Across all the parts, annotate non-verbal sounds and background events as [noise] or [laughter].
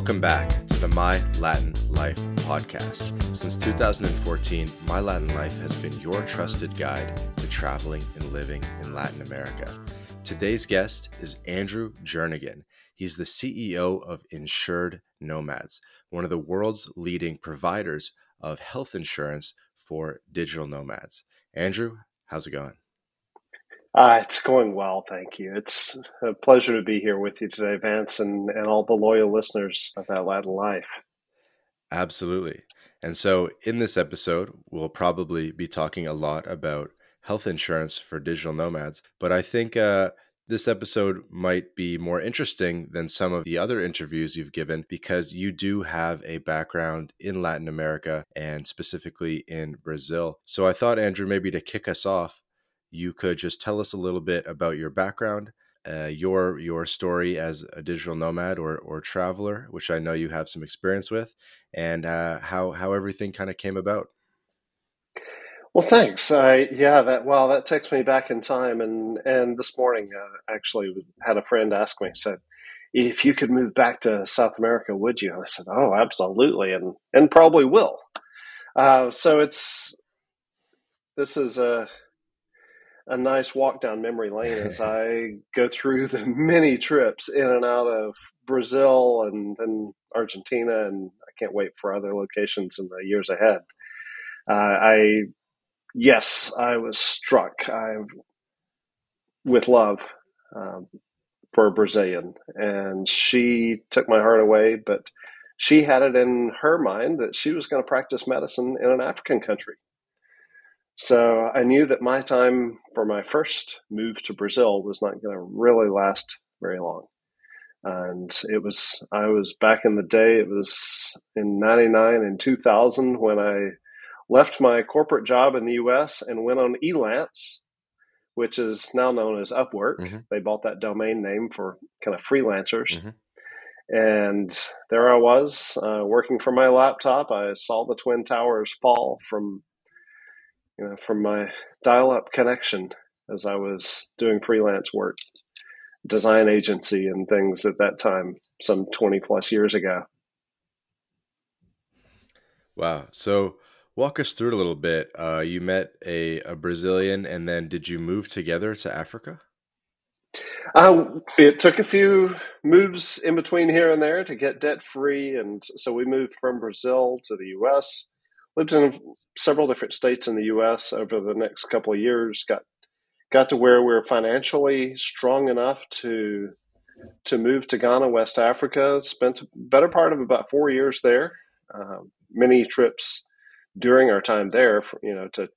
Welcome back to the My Latin Life podcast. Since 2014, My Latin Life has been your trusted guide to traveling and living in Latin America. Today's guest is Andrew Jernigan. He's the CEO of Insured Nomads, one of the world's leading providers of health insurance for digital nomads. Andrew, how's it going? Uh, it's going well, thank you. It's a pleasure to be here with you today, Vance, and, and all the loyal listeners of That Latin Life. Absolutely. And so, in this episode, we'll probably be talking a lot about health insurance for digital nomads. But I think uh, this episode might be more interesting than some of the other interviews you've given because you do have a background in Latin America and specifically in Brazil. So I thought, Andrew, maybe to kick us off, you could just tell us a little bit about your background, uh, your your story as a digital nomad or or traveler, which I know you have some experience with, and uh, how how everything kind of came about. Well, thanks. I yeah, that well, that takes me back in time, and and this morning uh, actually had a friend ask me said, if you could move back to South America, would you? I said, oh, absolutely, and and probably will. Uh, so it's this is a a nice walk down memory lane as [laughs] I go through the many trips in and out of Brazil and, Argentina, and I can't wait for other locations in the years ahead. Uh, I, yes, I was struck I, with love um, for a Brazilian, and she took my heart away, but she had it in her mind that she was going to practice medicine in an African country. So I knew that my time for my first move to Brazil was not going to really last very long. And it was, I was back in the day, it was in 99 and 2000 when I left my corporate job in the US and went on Elance, which is now known as Upwork. Mm-hmm. They bought that domain name for kind of freelancers. Mm-hmm. And there I was uh, working from my laptop. I saw the Twin Towers fall from you know, from my dial-up connection as I was doing freelance work, design agency and things at that time, some 20 plus years ago. Wow. So walk us through a little bit. Uh, you met a, a Brazilian and then did you move together to Africa? Uh, it took a few moves in between here and there to get debt free. And so we moved from Brazil to the US lived in several different states in the U.S. over the next couple of years. Got got to where we are financially strong enough to to move to Ghana, West Africa. Spent a better part of about four years there. Uh, many trips during our time there, for, you know, to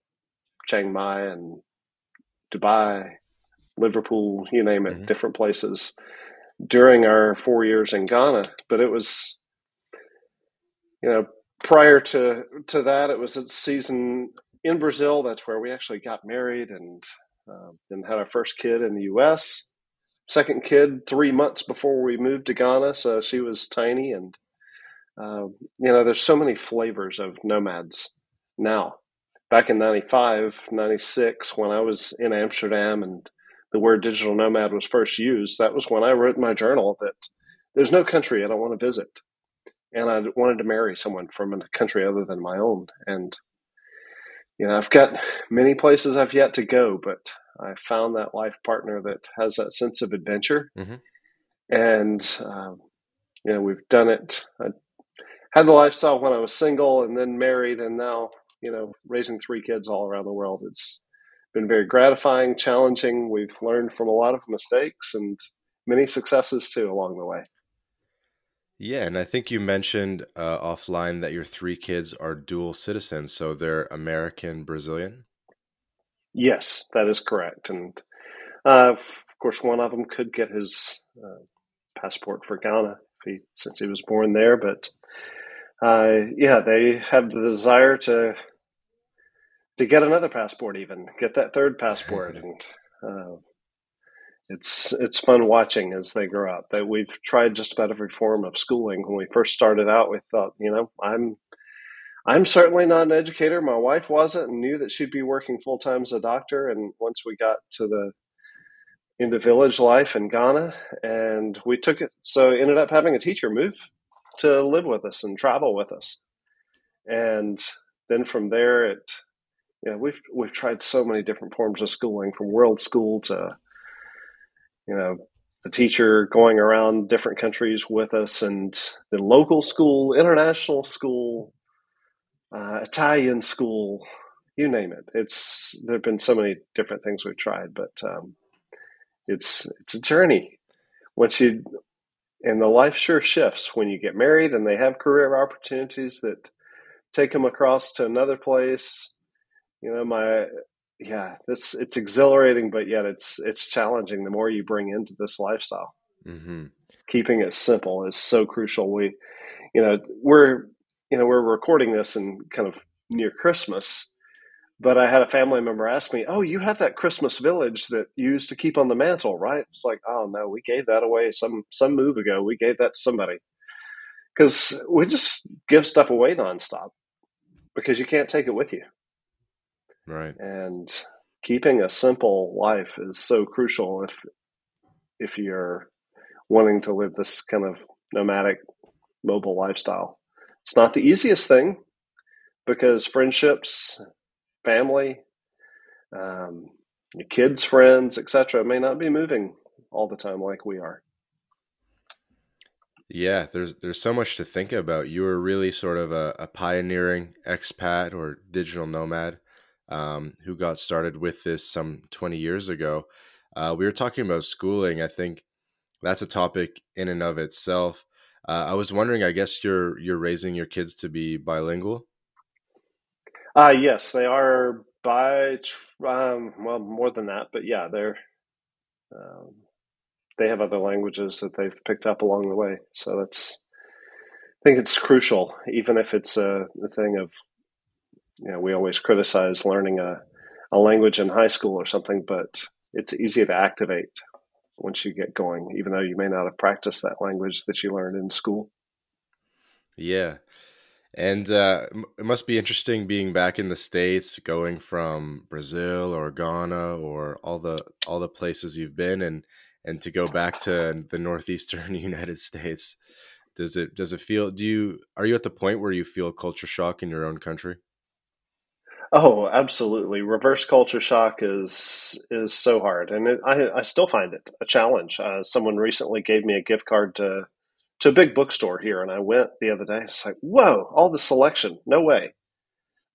Chiang Mai and Dubai, Liverpool, you name it, mm-hmm. different places during our four years in Ghana. But it was, you know, prior to to that, it was a season in Brazil. That's where we actually got married and uh, and had our first kid in the U.S. Second kid three months before we moved to Ghana, so she was tiny. And uh, you know, there's so many flavors of nomads now. Back in 95, 96, when I was in Amsterdam and the word digital nomad was first used, that was when I wrote in my journal that there's no country I don't want to visit and I wanted to marry someone from a country other than my own. And you know, I've got many places I've yet to go, but I found that life partner that has that sense of adventure. Mm-hmm. And um, you know, we've done it. I had the lifestyle when I was single, and then married, and now you know, raising three kids all around the world. It's been very gratifying, challenging. We've learned from a lot of mistakes and many successes too along the way. Yeah, and I think you mentioned uh, offline that your three kids are dual citizens, so they're American Brazilian. Yes, that is correct, and uh, of course, one of them could get his uh, passport for Ghana he, since he was born there. But uh, yeah, they have the desire to to get another passport, even get that third passport, [laughs] and uh, it's it's fun watching as they grow up. That we've tried just about every form of schooling. When we first started out, we thought, you know, I'm I'm certainly not an educator. My wife wasn't, and knew that she'd be working full time as a doctor. And once we got to the into village life in Ghana, and we took it, so ended up having a teacher move to live with us and travel with us. And then from there, it you know we've we've tried so many different forms of schooling, from world school to you know the teacher going around different countries with us, and the local school, international school, uh, Italian school, you name it. It's there have been so many different things we've tried, but um, it's it's a journey. Once you and the life sure shifts when you get married, and they have career opportunities that take them across to another place. You know, my yeah, this it's exhilarating, but yet it's it's challenging. The more you bring into this lifestyle, mm-hmm. keeping it simple is so crucial. We, you know, we're you know we're recording this in kind of near Christmas, but I had a family member ask me, "Oh, you have that Christmas village that you used to keep on the mantle, right?" It's like, "Oh no, we gave that away some some move ago. We gave that to somebody." Because we just give stuff away nonstop because you can't take it with you. Right. And keeping a simple life is so crucial if if you're wanting to live this kind of nomadic mobile lifestyle. It's not the easiest thing because friendships, family, um, your kids, friends, etc., may not be moving all the time like we are. Yeah, there's there's so much to think about. You were really sort of a, a pioneering expat or digital nomad um, who got started with this some 20 years ago. Uh, we were talking about schooling. I think that's a topic in and of itself. Uh, I was wondering. I guess you're you're raising your kids to be bilingual. Uh, yes, they are by um, well more than that, but yeah, they're um, they have other languages that they've picked up along the way. So that's I think it's crucial, even if it's a, a thing of you know we always criticize learning a, a language in high school or something, but it's easy to activate once you get going, even though you may not have practiced that language that you learned in school. Yeah. And uh, it must be interesting being back in the states, going from Brazil or Ghana or all the all the places you've been, and and to go back to the northeastern [laughs] United States. Does it does it feel? Do you are you at the point where you feel culture shock in your own country? Oh, absolutely. Reverse culture shock is is so hard, and it, I I still find it a challenge. Uh, someone recently gave me a gift card to to a big bookstore here, and I went the other day. It's like, whoa, all the selection. No way,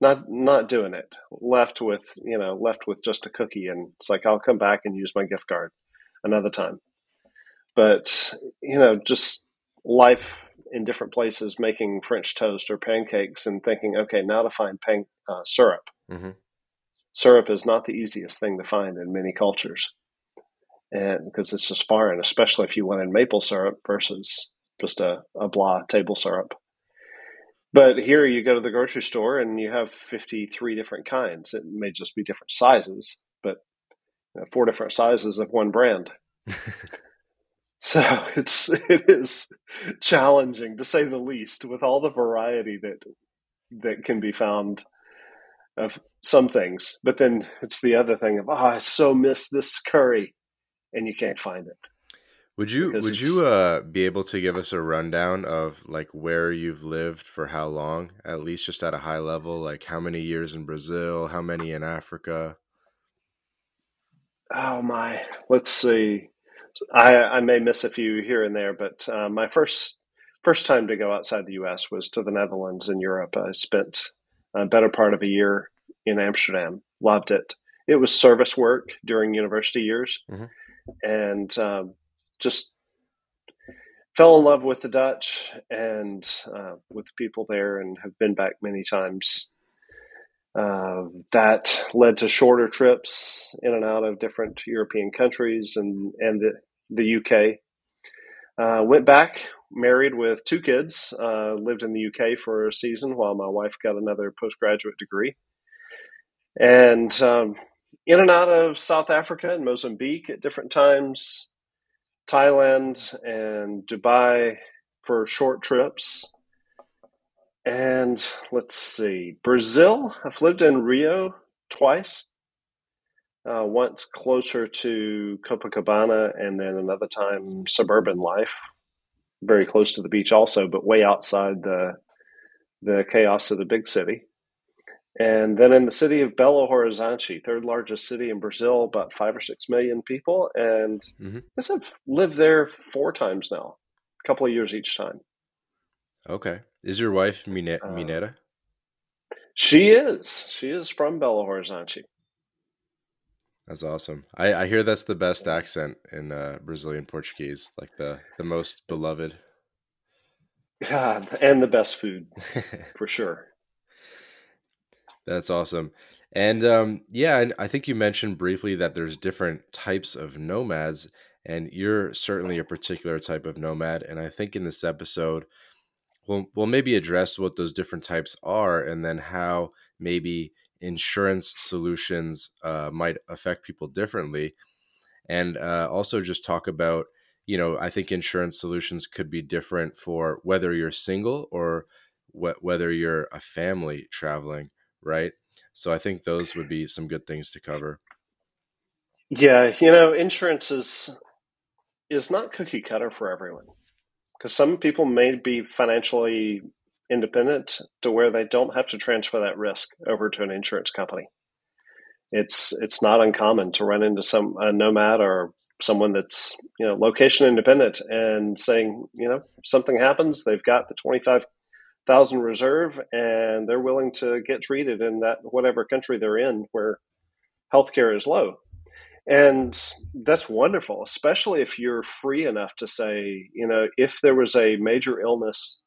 not not doing it. Left with you know left with just a cookie, and it's like I'll come back and use my gift card another time. But you know, just life in different places making French toast or pancakes and thinking, okay, now to find pan- uh, syrup. Mm-hmm. Syrup is not the easiest thing to find in many cultures, and because it's just foreign, especially if you wanted maple syrup versus just a, a blah table syrup. But here you go to the grocery store and you have 53 different kinds. It may just be different sizes, but you know, four different sizes of one brand. [laughs] So [laughs] it's it is challenging to say the least with all the variety that that can be found of some things. But then it's the other thing of oh, I so miss this curry, and you can't find it. Would you would you uh, be able to give us a rundown of like where you've lived for how long, at least just at a high level, like how many years in Brazil, how many in Africa? Oh my, let's see. I, I may miss a few here and there, but uh, my first first time to go outside the U.S. was to the Netherlands in Europe. I spent a better part of a year in Amsterdam. Loved it. It was service work during university years, mm-hmm. and um, just fell in love with the Dutch and uh, with the people there, and have been back many times. Uh, that led to shorter trips in and out of different European countries and and the the UK. Uh, went back, married with two kids, uh, lived in the UK for a season while my wife got another postgraduate degree. And um, in and out of South Africa and Mozambique at different times, Thailand and Dubai for short trips. And let's see, Brazil. I've lived in Rio twice uh, once closer to Copacabana and then another time suburban life. Very close to the beach also, but way outside the the chaos of the big city. And then in the city of Belo Horizonte, third largest city in Brazil, about five or six million people. And mm-hmm. I guess I've lived there four times now, a couple of years each time. Okay. Is your wife Mine- uh? She is. She is from Belo Horizonte. That's awesome. I, I hear that's the best accent in uh, Brazilian Portuguese, like the the most beloved. God, and the best food [laughs] for sure. That's awesome. And um, yeah, I think you mentioned briefly that there's different types of nomads, and you're certainly a particular type of nomad. And I think in this episode, we'll we'll maybe address what those different types are, and then how maybe insurance solutions uh, might affect people differently. And uh, also just talk about you know i think insurance solutions could be different for whether you're single or wh- whether you're a family traveling right? So i think those would be some good things to cover. Yeah you know insurance is is not cookie cutter for everyone. Because some people may be financially independent to where they don't have to transfer that risk over to an insurance company. It's it's not uncommon to run into some a nomad or someone that's you know location independent and saying you know something happens they've got the twenty five thousand reserve and they're willing to get treated in that whatever country they're in where healthcare is low and that's wonderful especially if you're free enough to say you know if there was a major illness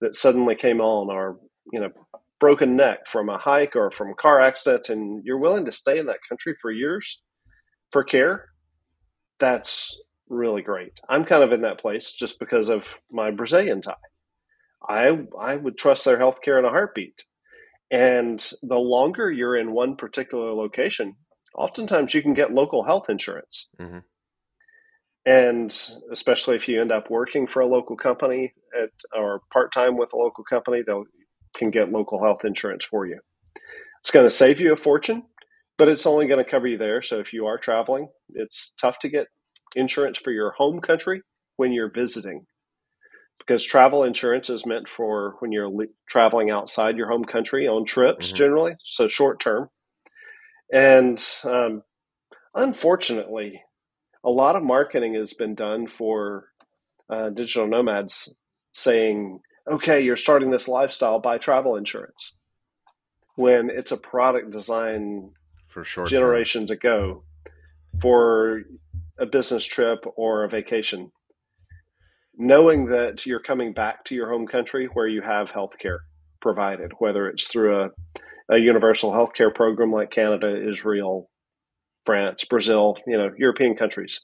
that suddenly came on or you know broken neck from a hike or from a car accident and you're willing to stay in that country for years for care that's really great. I'm kind of in that place just because of my brazilian tie. I i would trust their healthcare in a heartbeat. And the longer you're in one particular location oftentimes you can get local health insurance. Mm-hmm. And especially if you end up working for a local company at, or part time with a local company, they can get local health insurance for you. It's going to save you a fortune, but it's only going to cover you there. So if you are traveling, it's tough to get insurance for your home country when you're visiting because travel insurance is meant for when you're le- traveling outside your home country on trips mm-hmm. generally, so short term. And um, unfortunately, a lot of marketing has been done for uh, digital nomads saying, okay, you're starting this lifestyle, buy travel insurance. When it's a product designed for short generations term. ago for a business trip or a vacation. Knowing that you're coming back to your home country where you have health care provided, whether it's through a, a universal health care program like Canada, Israel, France, Brazil, you know, European countries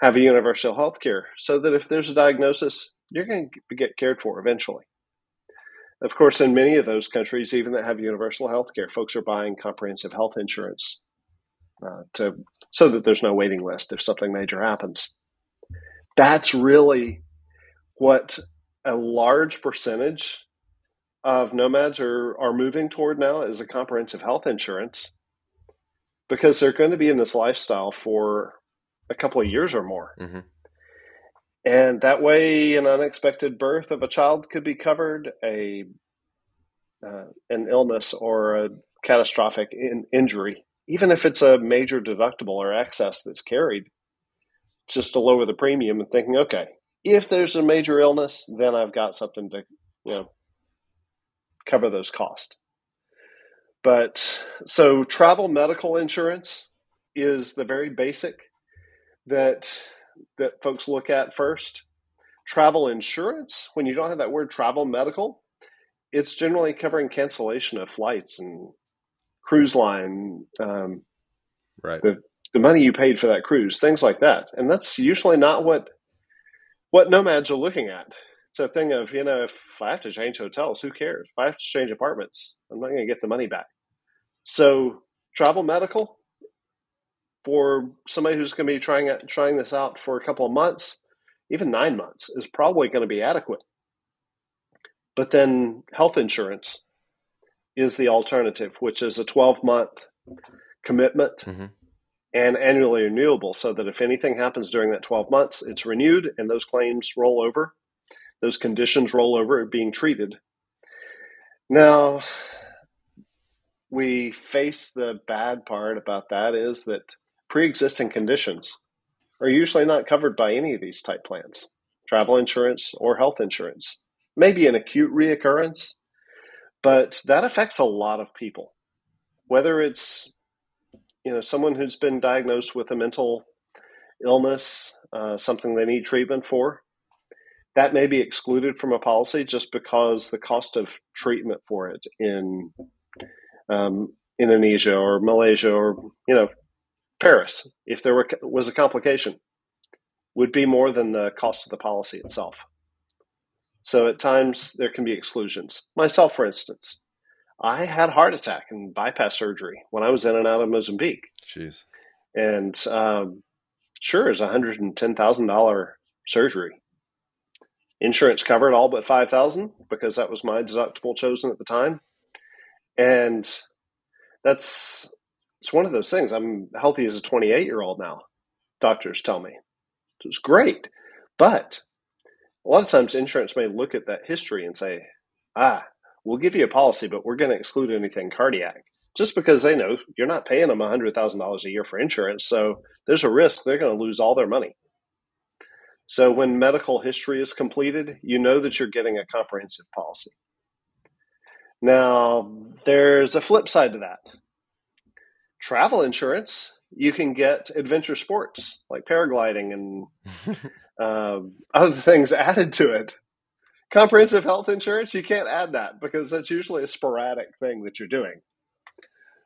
have a universal health care so that if there's a diagnosis, you're going to get cared for eventually. Of course, in many of those countries, even that have universal health care, folks are buying comprehensive health insurance uh, to so that there's no waiting list if something major happens. That's really what a large percentage of nomads are, are moving toward now is a comprehensive health insurance because they're going to be in this lifestyle for a couple of years or more. Mm-hmm. And that way, an unexpected birth of a child could be covered, a uh, an illness or a catastrophic in- injury, even if it's a major deductible or excess that's carried, just to lower the premium and thinking, okay, if there's a major illness, then I've got something to you know cover those costs. But so travel medical insurance is the very basic that that folks look at first. Travel insurance, when you don't have that word travel medical, it's generally covering cancellation of flights and cruise line, um, right? The, the money you paid for that cruise, things like that, and that's usually not what what nomads are looking at it's a thing of you know if I have to change hotels, who cares? If I have to change apartments, I'm not going to get the money back. So travel medical for somebody who's going to be trying trying this out for a couple of months, even nine months is probably going to be adequate. But then health insurance is the alternative, which is a 12 month commitment mm-hmm. and annually renewable, so that if anything happens during that 12 months, it's renewed and those claims roll over those conditions roll over being treated. Now, we face the bad part about that is that pre-existing conditions are usually not covered by any of these type plans travel insurance or health insurance. Maybe an acute reoccurrence but that affects a lot of people. Whether it's you know someone who's been diagnosed with a mental illness uh, something they need treatment for that may be excluded from a policy just because the cost of treatment for it in um, Indonesia or Malaysia or you know Paris, if there were, was a complication, would be more than the cost of the policy itself. So at times there can be exclusions. Myself, for instance, I had heart attack and bypass surgery when I was in and out of Mozambique. Jeez. And um, sure, it's a hundred and ten thousand dollar surgery. Insurance covered all but five thousand because that was my deductible chosen at the time. And that's it's one of those things. I'm healthy as a 28 year old now. Doctors tell me it's great, but a lot of times insurance may look at that history and say, ah, we'll give you a policy, but we're going to exclude anything cardiac just because they know you're not paying them $100,000 a year for insurance. So there's a risk they're going to lose all their money. So when medical history is completed, you know that you're getting a comprehensive policy. Now, there's a flip side to that. Travel insurance, you can get adventure sports like paragliding and um, [laughs] other things added to it. Comprehensive health insurance, you can't add that because that's usually a sporadic thing that you're doing.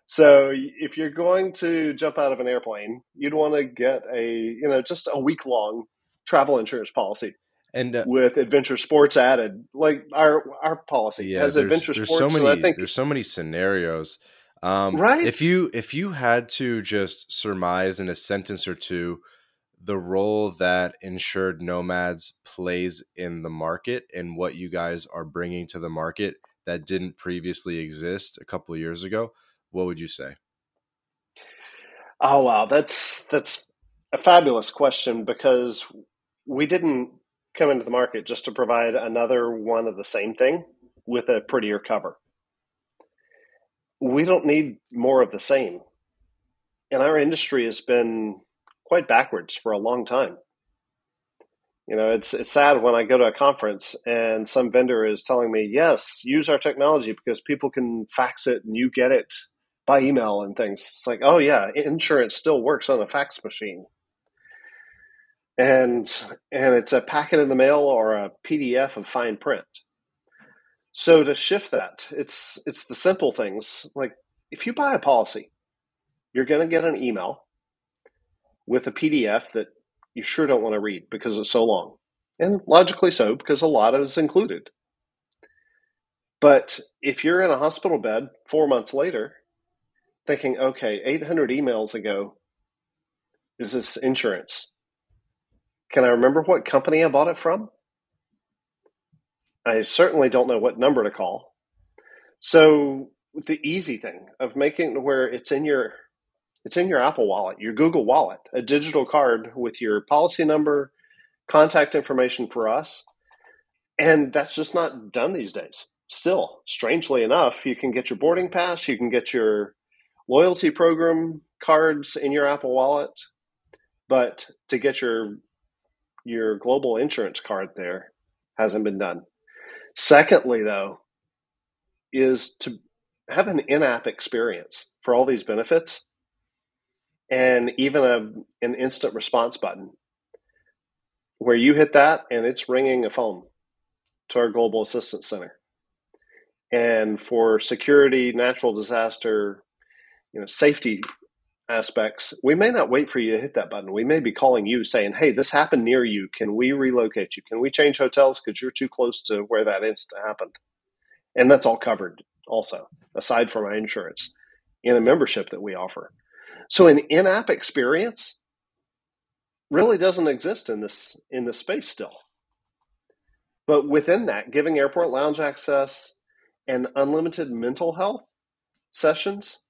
So if you're going to jump out of an airplane, you'd want to get a, you know, just a week long travel insurance policy and uh, with adventure sports added. Like our our policy yeah, has there's, adventure there's sports. so many. think there's so many scenarios. Um, Right. If you if you had to just surmise in a sentence or two the role that insured nomads plays in the market and what you guys are bringing to the market that didn't previously exist a couple of years ago, what would you say? Oh wow, that's that's a fabulous question because we didn't come into the market just to provide another one of the same thing with a prettier cover. We don't need more of the same. And our industry has been quite backwards for a long time. You know, it's it's sad when I go to a conference and some vendor is telling me, "Yes, use our technology because people can fax it and you get it by email and things." It's like, "Oh yeah, insurance still works on a fax machine." And and it's a packet in the mail or a PDF of fine print. So to shift that, it's it's the simple things. Like if you buy a policy, you're going to get an email with a PDF that you sure don't want to read because it's so long. And logically so, because a lot is included. But if you're in a hospital bed four months later, thinking, okay, 800 emails ago, is this insurance? Can I remember what company I bought it from? I certainly don't know what number to call. So the easy thing of making where it's in your it's in your Apple Wallet, your Google Wallet, a digital card with your policy number, contact information for us. And that's just not done these days. Still, strangely enough, you can get your boarding pass, you can get your loyalty program cards in your Apple Wallet, but to get your your global insurance card there hasn't been done. Secondly, though, is to have an in-app experience for all these benefits and even a, an instant response button where you hit that and it's ringing a phone to our global assistance center and for security natural disaster you know safety aspects. We may not wait for you to hit that button. We may be calling you saying hey this happened near you. Can we relocate you? Can we change hotels because you're too close to where that incident happened? And that's all covered also aside from our insurance in a membership that we offer. So an in-app experience really doesn't exist in this in this space still. But within that, giving airport lounge access and unlimited mental health sessions,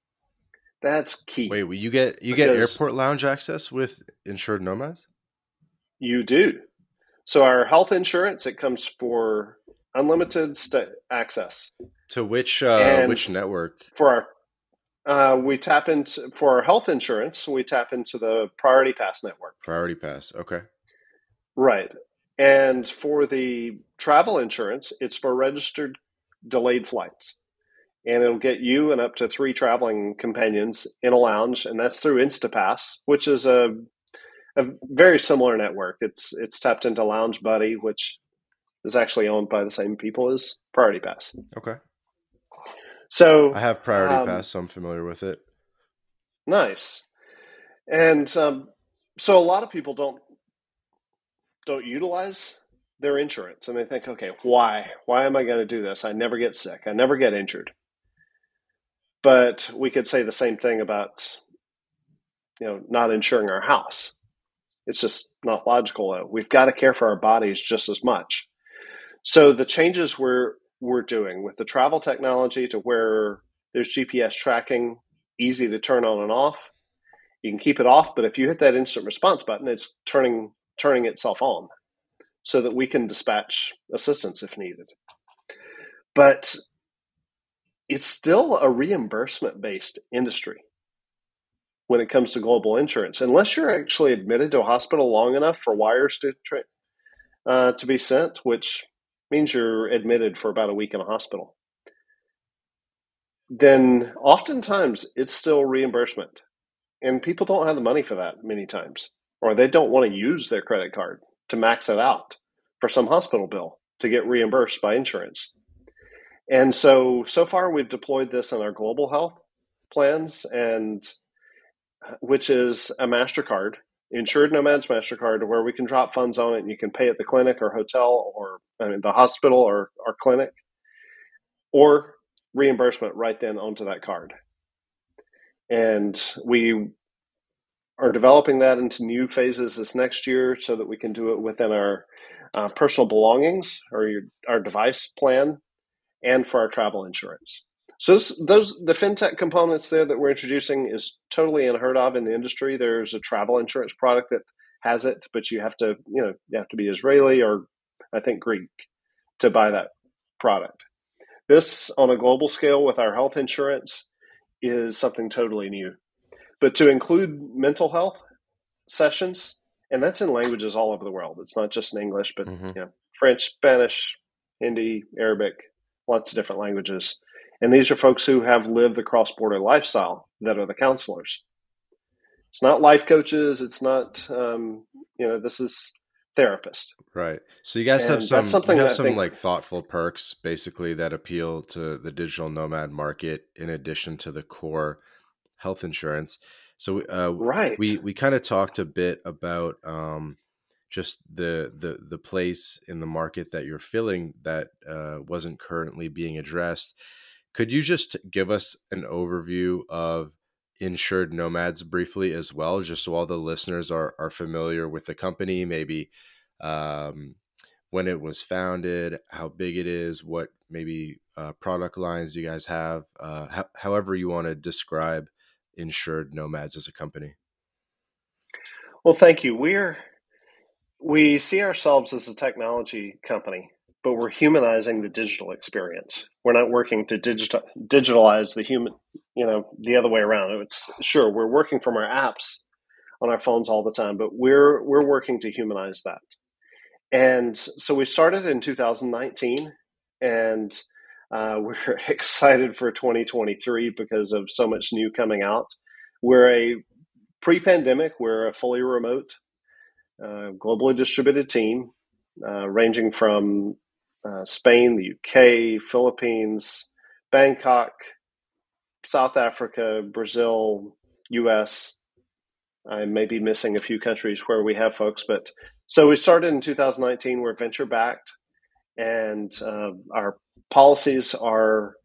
that's key. Wait, you get you get airport lounge access with insured nomads? You do. So our health insurance it comes for unlimited st- access to which uh, which network for our. Uh, we tap into for our health insurance. We tap into the Priority Pass network. Priority Pass, okay. Right, and for the travel insurance, it's for registered delayed flights and it'll get you and up to three traveling companions in a lounge, and that's through Instapass, which is a a very similar network. It's it's tapped into Lounge Buddy, which is actually owned by the same people as Priority Pass. Okay. So I have Priority um, Pass, so I'm familiar with it. Nice, and um, so a lot of people don't don't utilize their insurance, and they think, okay, why? Why am I going to do this? I never get sick. I never get injured. But we could say the same thing about, you know, not insuring our house. It's just not logical. We've got to care for our bodies just as much. So the changes we're we're doing with the travel technology to where there's GPS tracking, easy to turn on and off. You can keep it off, but if you hit that instant response button, it's turning turning itself on so that we can dispatch assistance if needed. But it's still a reimbursement based industry when it comes to global insurance, unless you're actually admitted to a hospital long enough for wires to uh, to be sent, which means you're admitted for about a week in a hospital. Then oftentimes it's still reimbursement, and people don't have the money for that many times, or they don't want to use their credit card to max it out for some hospital bill to get reimbursed by insurance. And so, so far, we've deployed this in our global health plans, and which is a Mastercard, insured nomads Mastercard, where we can drop funds on it, and you can pay at the clinic or hotel, or I mean, the hospital or our clinic, or reimbursement right then onto that card. And we are developing that into new phases this next year, so that we can do it within our uh, personal belongings or your, our device plan and for our travel insurance. So this, those the fintech components there that we're introducing is totally unheard of in the industry. There's a travel insurance product that has it, but you have to you know you have to be Israeli or I think Greek to buy that product. This on a global scale with our health insurance is something totally new. But to include mental health sessions, and that's in languages all over the world. It's not just in English, but mm-hmm. you know, French, Spanish, Hindi, Arabic, lots of different languages. And these are folks who have lived the cross border lifestyle that are the counselors. It's not life coaches. It's not, um, you know, this is therapist. Right. So you guys and have some, you have some think, like thoughtful perks basically that appeal to the digital nomad market in addition to the core health insurance. So uh, right. we, we kind of talked a bit about um, just the the the place in the market that you're filling that uh, wasn't currently being addressed. Could you just give us an overview of insured nomads briefly as well, just so all the listeners are are familiar with the company, maybe um, when it was founded, how big it is, what maybe uh, product lines you guys have, uh, ho- however you want to describe insured nomads as a company. Well, thank you. We're we see ourselves as a technology company, but we're humanizing the digital experience. We're not working to digital, digitalize the human, you know, the other way around. It's sure we're working from our apps on our phones all the time, but we're we're working to humanize that. And so we started in 2019, and uh, [laughs] we're excited for 2023 because of so much new coming out. We're a pre-pandemic. We're a fully remote uh, globally distributed team, uh, ranging from uh, Spain, the UK, Philippines, Bangkok, South Africa, Brazil, US. I may be missing a few countries where we have folks, but so we started in 2019. We're venture backed, and uh, our policies are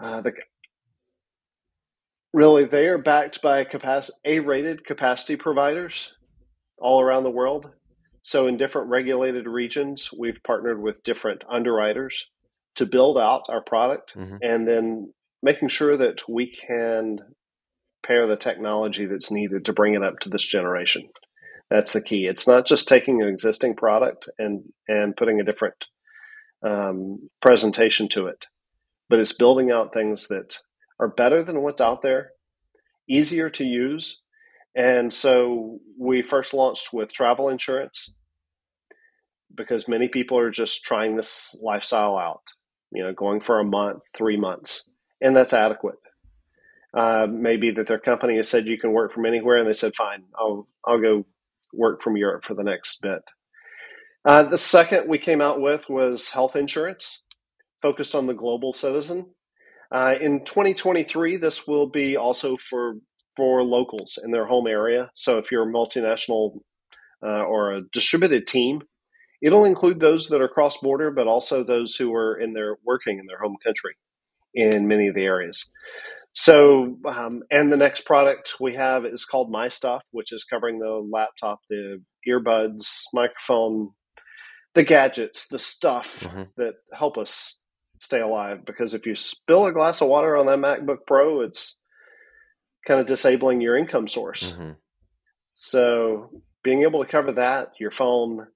uh, the really they are backed by capacity A-rated capacity providers all around the world. So, in different regulated regions, we've partnered with different underwriters to build out our product mm-hmm. and then making sure that we can pair the technology that's needed to bring it up to this generation. That's the key. It's not just taking an existing product and and putting a different um, presentation to it, but it's building out things that are better than what's out there, easier to use. And so we first launched with travel insurance because many people are just trying this lifestyle out, you know, going for a month, three months, and that's adequate. Uh, maybe that their company has said you can work from anywhere, and they said, "Fine, I'll I'll go work from Europe for the next bit." Uh, the second we came out with was health insurance, focused on the global citizen. Uh, in 2023, this will be also for for locals in their home area. So if you're a multinational uh, or a distributed team, it'll include those that are cross border, but also those who are in their working in their home country in many of the areas. So, um, and the next product we have is called My Stuff, which is covering the laptop, the earbuds, microphone, the gadgets, the stuff mm-hmm. that help us stay alive. Because if you spill a glass of water on that MacBook Pro, it's kind of disabling your income source. Mm-hmm. So, being able to cover that, your phone,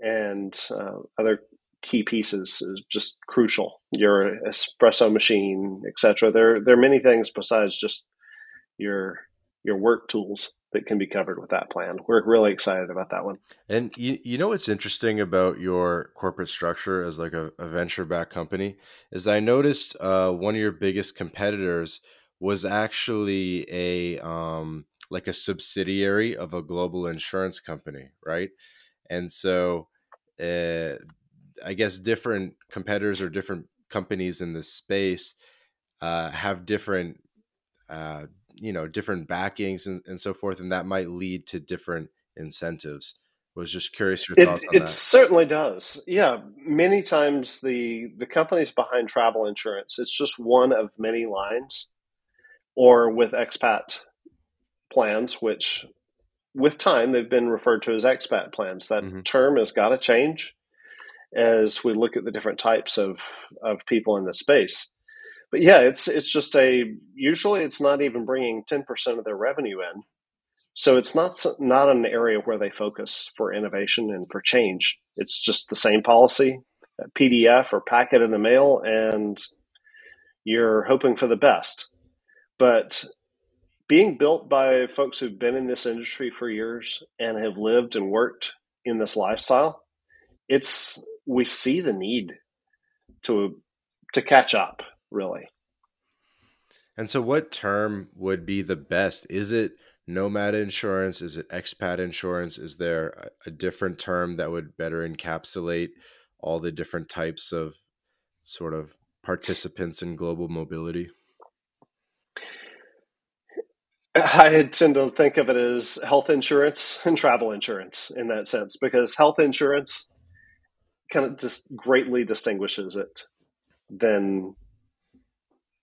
and uh, other key pieces is just crucial. Your espresso machine, etc. There, there are many things besides just your your work tools that can be covered with that plan. We're really excited about that one. And you, you know what's interesting about your corporate structure as like a, a venture back company is I noticed uh, one of your biggest competitors was actually a um, like a subsidiary of a global insurance company, right? And so uh, I guess different competitors or different companies in this space uh, have different, uh, you know, different backings and, and, so forth, and that might lead to different incentives. Was just curious your thoughts it, on it that. It certainly does. Yeah, many times the the companies behind travel insurance, it's just one of many lines, or with expat plans, which with time they've been referred to as expat plans. That mm-hmm. term has got to change as we look at the different types of, of people in the space. But yeah, it's it's just a usually it's not even bringing ten percent of their revenue in, so it's not not an area where they focus for innovation and for change. It's just the same policy, PDF or packet in the mail, and you're hoping for the best. But being built by folks who've been in this industry for years and have lived and worked in this lifestyle, it's we see the need to to catch up really. And so what term would be the best? Is it nomad insurance? Is it expat insurance? Is there a different term that would better encapsulate all the different types of sort of participants in global mobility I tend to think of it as health insurance and travel insurance in that sense because health insurance kind of just greatly distinguishes it than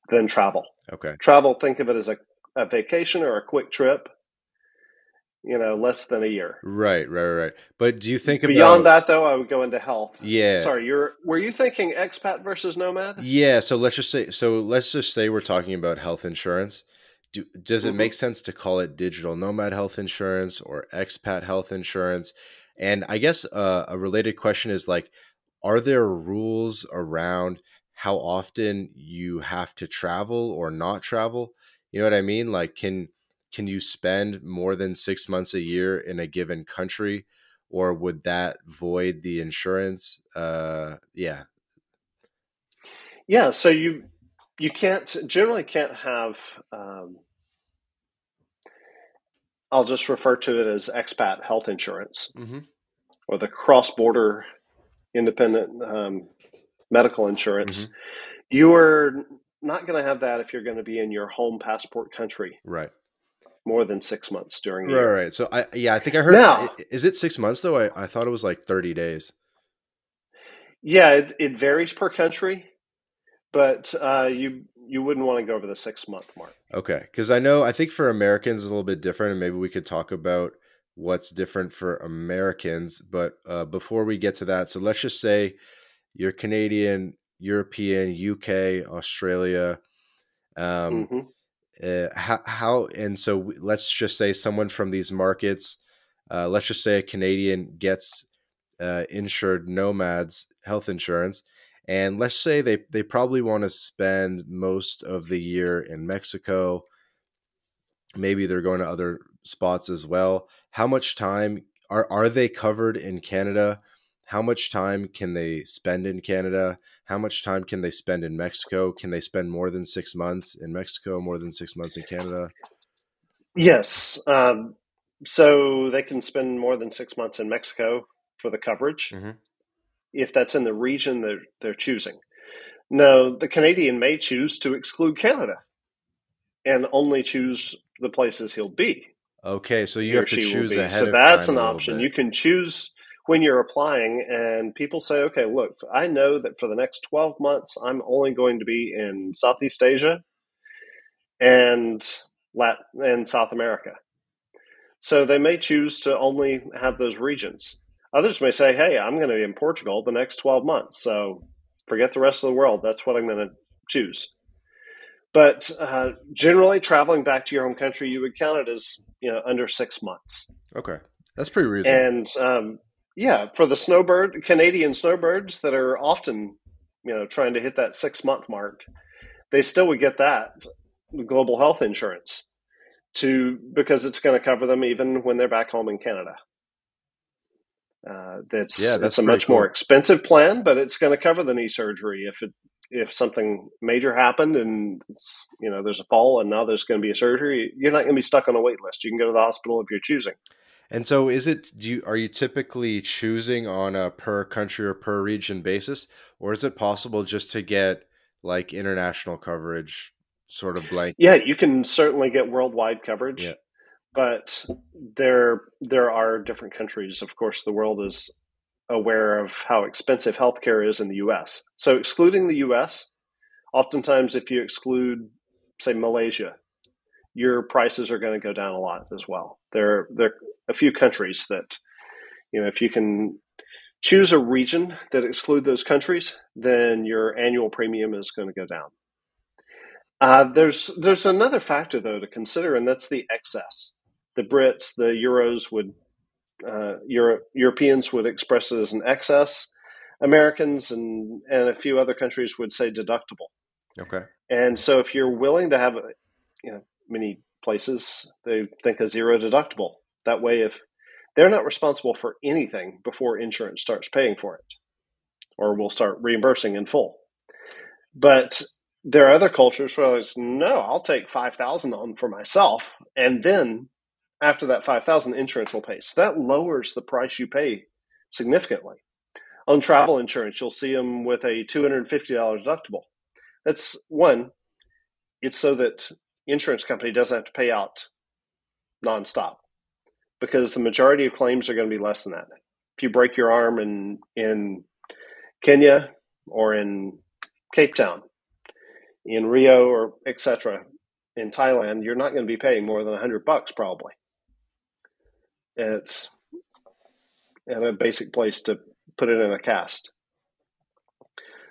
than travel. Okay. Travel, think of it as a, a vacation or a quick trip. You know, less than a year. Right, right, right. But do you think beyond about, that though? I would go into health. Yeah. Sorry, you're were you thinking expat versus nomad? Yeah. So let's just say so let's just say we're talking about health insurance. Do, does it mm-hmm. make sense to call it digital nomad health insurance or expat health insurance? And I guess uh, a related question is like, are there rules around how often you have to travel or not travel? You know what I mean? Like, can can you spend more than six months a year in a given country, or would that void the insurance? Uh, yeah, yeah. So you you can't generally can't have. Um, I'll just refer to it as expat health insurance. Mm-hmm or the cross border independent um, medical insurance, mm-hmm. you are not going to have that if you're going to be in your home passport country. Right. More than six months during the right, year. Right. So I yeah I think I heard. Now, is it six months though? I, I thought it was like thirty days. Yeah, it, it varies per country, but uh, you you wouldn't want to go over the six month mark. Okay, because I know I think for Americans it's a little bit different, and maybe we could talk about what's different for Americans. But uh, before we get to that, so let's just say you're Canadian, European, UK, Australia. Um, mm-hmm. uh, how, how, and so let's just say someone from these markets uh, let's just say a Canadian gets uh, insured nomads health insurance, and let's say they they probably want to spend most of the year in Mexico. Maybe they're going to other spots as well. How much time are are they covered in Canada? How much time can they spend in Canada? How much time can they spend in Mexico? Can they spend more than six months in Mexico, more than six months in Canada? Yes. Um, so they can spend more than six months in Mexico for the coverage mm-hmm. If that's in the region they're, they're choosing. Now, the Canadian may choose to exclude Canada and only choose the places he'll be. Okay, so you have to choose ahead. So that's an option. You can choose when you're applying, and people say, "Okay, look, I know that for the next 12 months, I'm only going to be in Southeast Asia and Latin and South America." So they may choose to only have those regions. Others may say, hey, I'm going to be in Portugal the next 12 months. So forget the rest of the world. That's what I'm going to choose. But uh, generally, traveling back to your home country, you would count it as you know under six months. Okay, that's pretty reasonable. And um, yeah, for the snowbird Canadian snowbirds that are often you know trying to hit that six month mark, they still would get that global health insurance to because it's going to cover them even when they're back home in Canada. Uh, that's yeah, that's a much cool. more expensive plan, but it's going to cover the knee surgery if it if something major happened and you know there's a fall and now there's going to be a surgery. You're not going to be stuck on a wait list. You can go to the hospital if you're choosing. And so, is it? Do you are you typically choosing on a per country or per region basis, or is it possible just to get like international coverage sort of blank. Yeah, you can certainly get worldwide coverage. Yeah. But there there are different countries. Of course, the world is aware of how expensive healthcare is in the US. So excluding the US, oftentimes if you exclude say Malaysia, your prices are going to go down a lot as well. There there are a few countries that you know if you can choose a region that exclude those countries, then your annual premium is going to go down. Uh, there's there's another factor though to consider, and that's the excess. The Brits, the Euros would uh, Euro- Europeans would express it as an excess. Americans and and a few other countries would say deductible. Okay. And so if you're willing to have, you know, many places they think a zero deductible. That way, if they're not responsible for anything before insurance starts paying for it, or will start reimbursing in full. But there are other cultures where it's no, I'll take five thousand on for myself, and then after that five thousand, insurance will pay. So that lowers the price you pay significantly. On travel insurance, you'll see them with a two hundred and fifty dollars deductible. That's one. It's so that insurance company doesn't have to pay out nonstop because the majority of claims are going to be less than that. If you break your arm in in Kenya or in Cape Town, in Rio or etc. in Thailand, you're not going to be paying more than a hundred bucks probably. It's and a basic place to put it in a cast.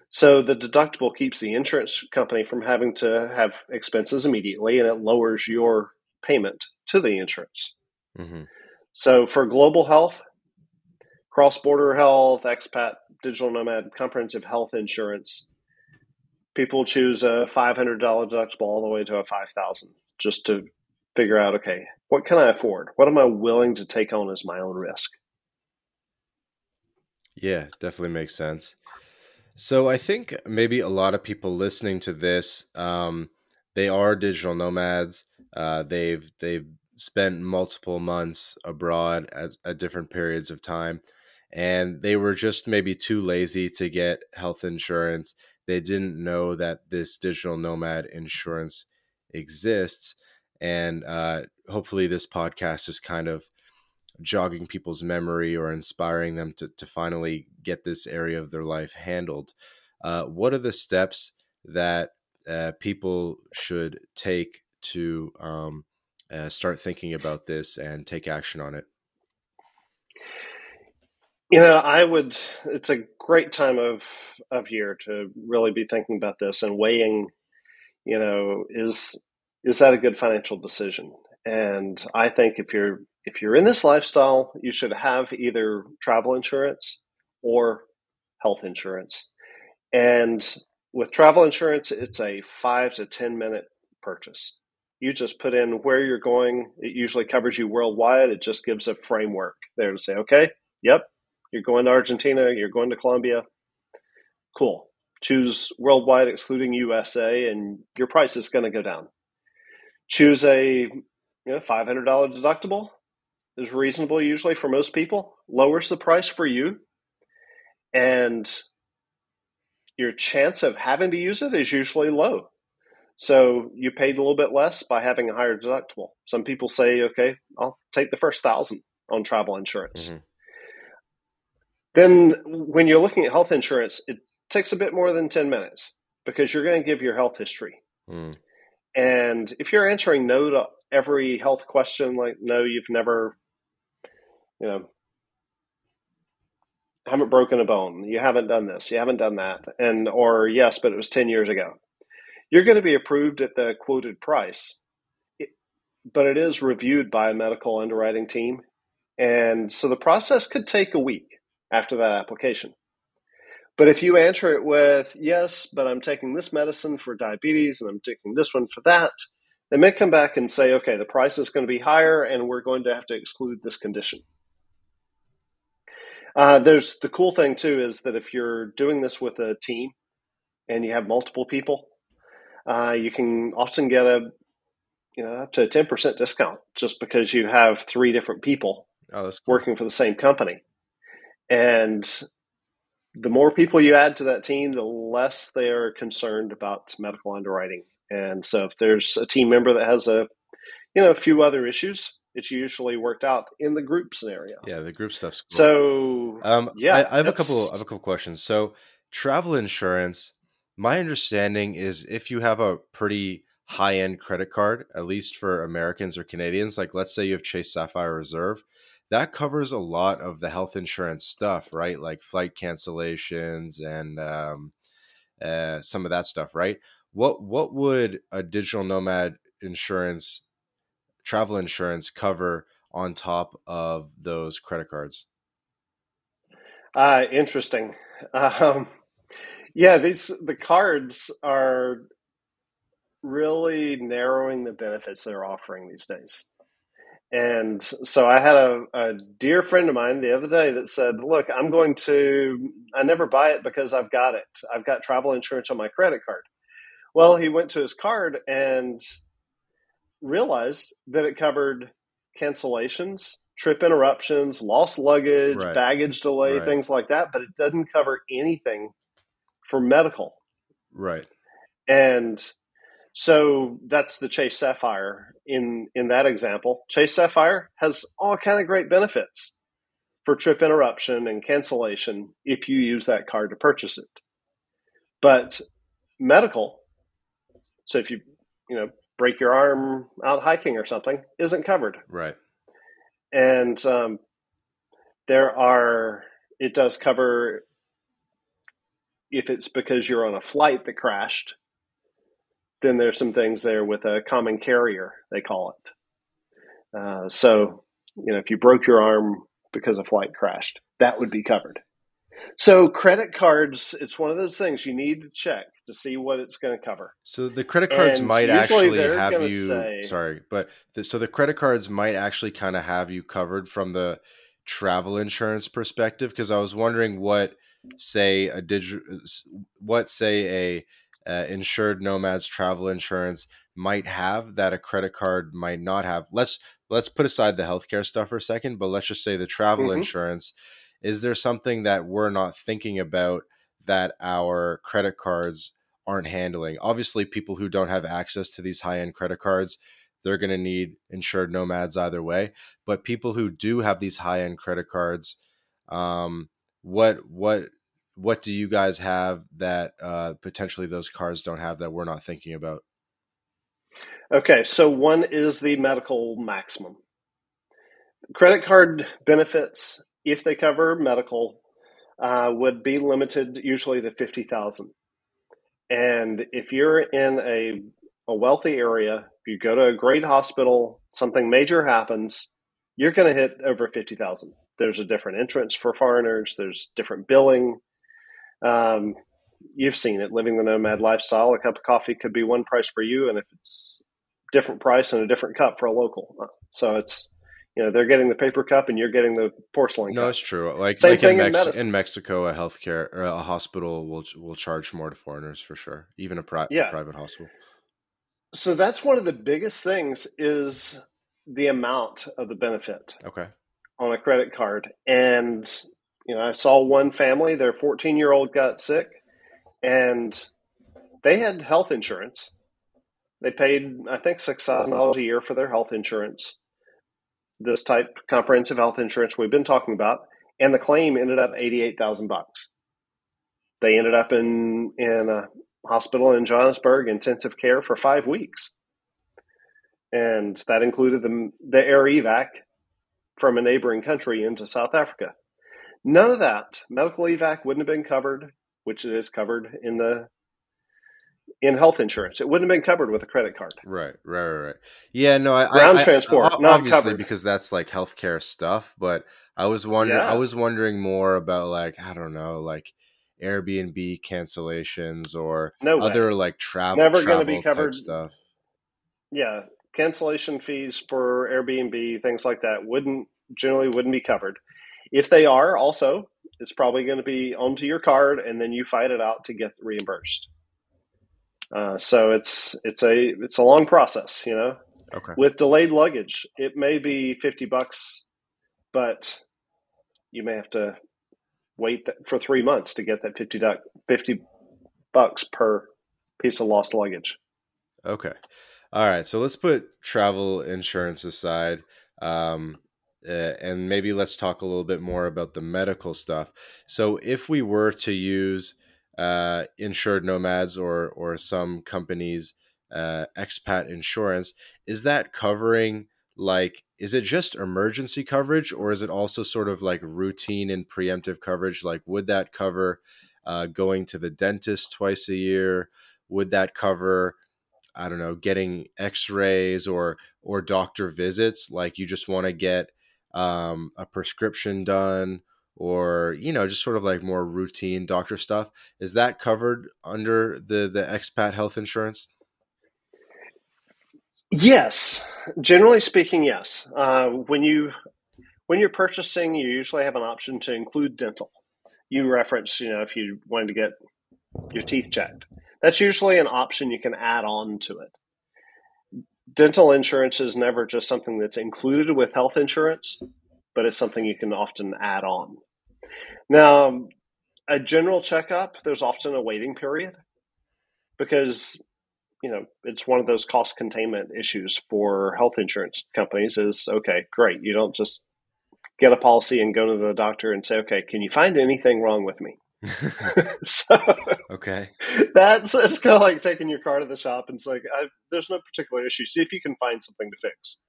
So the deductible keeps the insurance company from having to have expenses immediately, and it lowers your payment to the insurance. Mm-hmm. So for global health, cross-border health, expat, digital nomad, comprehensive health insurance, people choose a $500 deductible all the way to a 5000 just to figure out okay what can i afford? What am i willing to take on as my own risk? Yeah definitely makes sense. So i think maybe a lot of people listening to this um, they are digital nomads. Uh, they've they've spent multiple months abroad at, at different periods of time and they were just maybe too lazy to get health insurance. They didn't know that this digital nomad insurance exists. And uh, hopefully, this podcast is kind of jogging people's memory or inspiring them to, to finally get this area of their life handled. Uh, what are the steps that uh, people should take to um, uh, start thinking about this and take action on it? You know, I would. It's a great time of of year to really be thinking about this and weighing. You know, is is that a good financial decision? And I think if you're if you're in this lifestyle, you should have either travel insurance or health insurance. And with travel insurance, it's a five to 10 minute purchase. You just put in where you're going. It usually covers you worldwide. It just gives a framework there to say, okay, yep, you're going to Argentina, you're going to Colombia. Cool. Choose worldwide, excluding USA, and your price is going to go down. Choose a you know, $500 deductible is reasonable usually for most people, lowers the price for you, and your chance of having to use it is usually low. So you paid a little bit less by having a higher deductible. Some people say, okay, I'll take the first thousand on travel insurance. Mm-hmm. Then when you're looking at health insurance, it takes a bit more than 10 minutes because you're going to give your health history. Mm. And if you're answering no to every health question, like no, you've never, you know, haven't broken a bone, you haven't done this, you haven't done that, and or yes, but it was 10 years ago. You're going to be approved at the quoted price, but it is reviewed by a medical underwriting team. And so the process could take a week after that application. But if you answer it with, yes, but I'm taking this medicine for diabetes and I'm taking this one for that, they may come back and say, okay, the price is going to be higher and we're going to have to exclude this condition. Uh, there's the cool thing too is that if you're doing this with a team and you have multiple people, uh, you can often get a you know up to a 10% discount just because you have three different people oh, cool. working for the same company and the more people you add to that team the less they are concerned about medical underwriting. And so if there's a team member that has a you know a few other issues it's usually worked out in the group scenario. Yeah the group stuff's cool. so um, yeah I, I have a couple i have a couple questions. So travel insurance my understanding is if you have a pretty high end credit card, at least for Americans or Canadians, like let's say you have Chase Sapphire Reserve, that covers a lot of the health insurance stuff, right? Like flight cancellations and um, uh, some of that stuff, right? What what would a digital nomad insurance, travel insurance cover on top of those credit cards? Uh, interesting. [laughs] Um, yeah, these the cards are really narrowing the benefits they're offering these days. And so I had a, a, dear friend of mine the other day that said, Look, I'm going to, I never buy it because I've got it. I've got travel insurance on my credit card. Well, he went to his card and realized that it covered cancellations, trip interruptions, lost luggage, right. baggage delay, right. things like that, but it doesn't cover anything for medical. Right. And so that's the Chase Sapphire in in that example. Chase Sapphire has all kind of great benefits for trip interruption and cancellation if you use that card to purchase it. But medical, so if you you know break your arm out hiking or something, isn't covered. Right. And um, there are it does cover if it's because you're on a flight that crashed, then there's some things there with a common carrier, they call it. Uh, so, you know, if you broke your arm because a flight crashed, that would be covered. So, credit cards, it's one of those things you need to check to see what it's going to cover. So, the credit cards and might actually have you, say, sorry, but the, so the credit cards might actually kind of have you covered from the travel insurance perspective because I was wondering what say a digital what say a uh, insured nomads travel insurance might have that a credit card might not have. Let's let's put aside the healthcare stuff for a second but let's just say the travel mm-hmm. insurance. Is there something that we're not thinking about that our credit cards aren't handling? Obviously people who don't have access to these high end credit cards they're going to need insured nomads either way but people who do have these high end credit cards um, what what what do you guys have that uh, potentially those cars don't have that we're not thinking about? Okay, so one is the medical maximum. Credit card benefits, if they cover medical, uh, would be limited usually to fifty thousand. And if you're in a a wealthy area, if you go to a great hospital, something major happens, you're going to hit over 50,000. There's a different entrance for foreigners, there's different billing. Um, you've seen it living the nomad lifestyle. A cup of coffee could be one price for you, and if it's different price and a different cup for a local. So it's you know they're getting the paper cup and you're getting the porcelain. No, cup. it's true. Like Same like thing in, in Mex- medicine. in Mexico, a healthcare or a hospital will will charge more to foreigners for sure, even a, pri- a private hospital. So that's one of the biggest things is the amount of the benefit Okay. on a credit card. And you know, I saw one family, their 14 year old got sick, and they had health insurance. They paid, I think, six thousand dollars a year for their health insurance. This type comprehensive health insurance we've been talking about, and the claim ended up eighty eight thousand bucks. They ended up in in a hospital in Johannesburg, intensive care for five weeks, and that included the the air evac from a neighboring country into South Africa. None of that medical evac wouldn't have been covered, which it is covered in the in health insurance. It wouldn't have been covered with a credit card. Right, right, right, right. Yeah, no, I, Ground I, I- transport, o- not obviously covered. because that's like healthcare stuff. But I was wondering, Yeah. I was wondering more about like I don't know, like Airbnb cancellations or No other like travel Never travel gonna be covered. stuff. yeah, cancellation fees for Airbnb, things like that wouldn't generally wouldn't be covered. If they are, also, it's probably going to be onto your card, and then you fight it out to get reimbursed. Uh, so it's it's a it's a long process, you know. Okay. With delayed luggage, it may be fifty bucks, but you may have to wait for three months to get that 50, duck, 50 bucks per piece of lost luggage. Okay. All right. So let's put travel insurance aside. Um, uh, and maybe let's talk a little bit more about the medical stuff. So, if we were to use uh, insured nomads or or some companies uh, expat insurance, is that covering like is it just emergency coverage or is it also sort of like routine and preemptive coverage? Like, would that cover uh, going to the dentist twice a year? Would that cover I don't know, getting X-rays or or doctor visits. Like you just want to get um, a prescription done, or you know, just sort of like more routine doctor stuff. Is that covered under the the expat health insurance? Yes, generally speaking, yes. Uh, when you when you're purchasing, you usually have an option to include dental. You reference, you know, if you wanted to get your teeth checked, that's usually an option you can add on to it. Dental insurance is never just something that's included with health insurance, but it's something you can often add on. Now, a general checkup, there's often a waiting period because you know it's one of those cost containment issues for health insurance companies is okay great you don't just get a policy and go to the doctor and say okay can you find anything wrong with me [laughs] [laughs] so okay. that's it's kind of like taking your car to the shop and it's like I, there's no particular issue see if you can find something to fix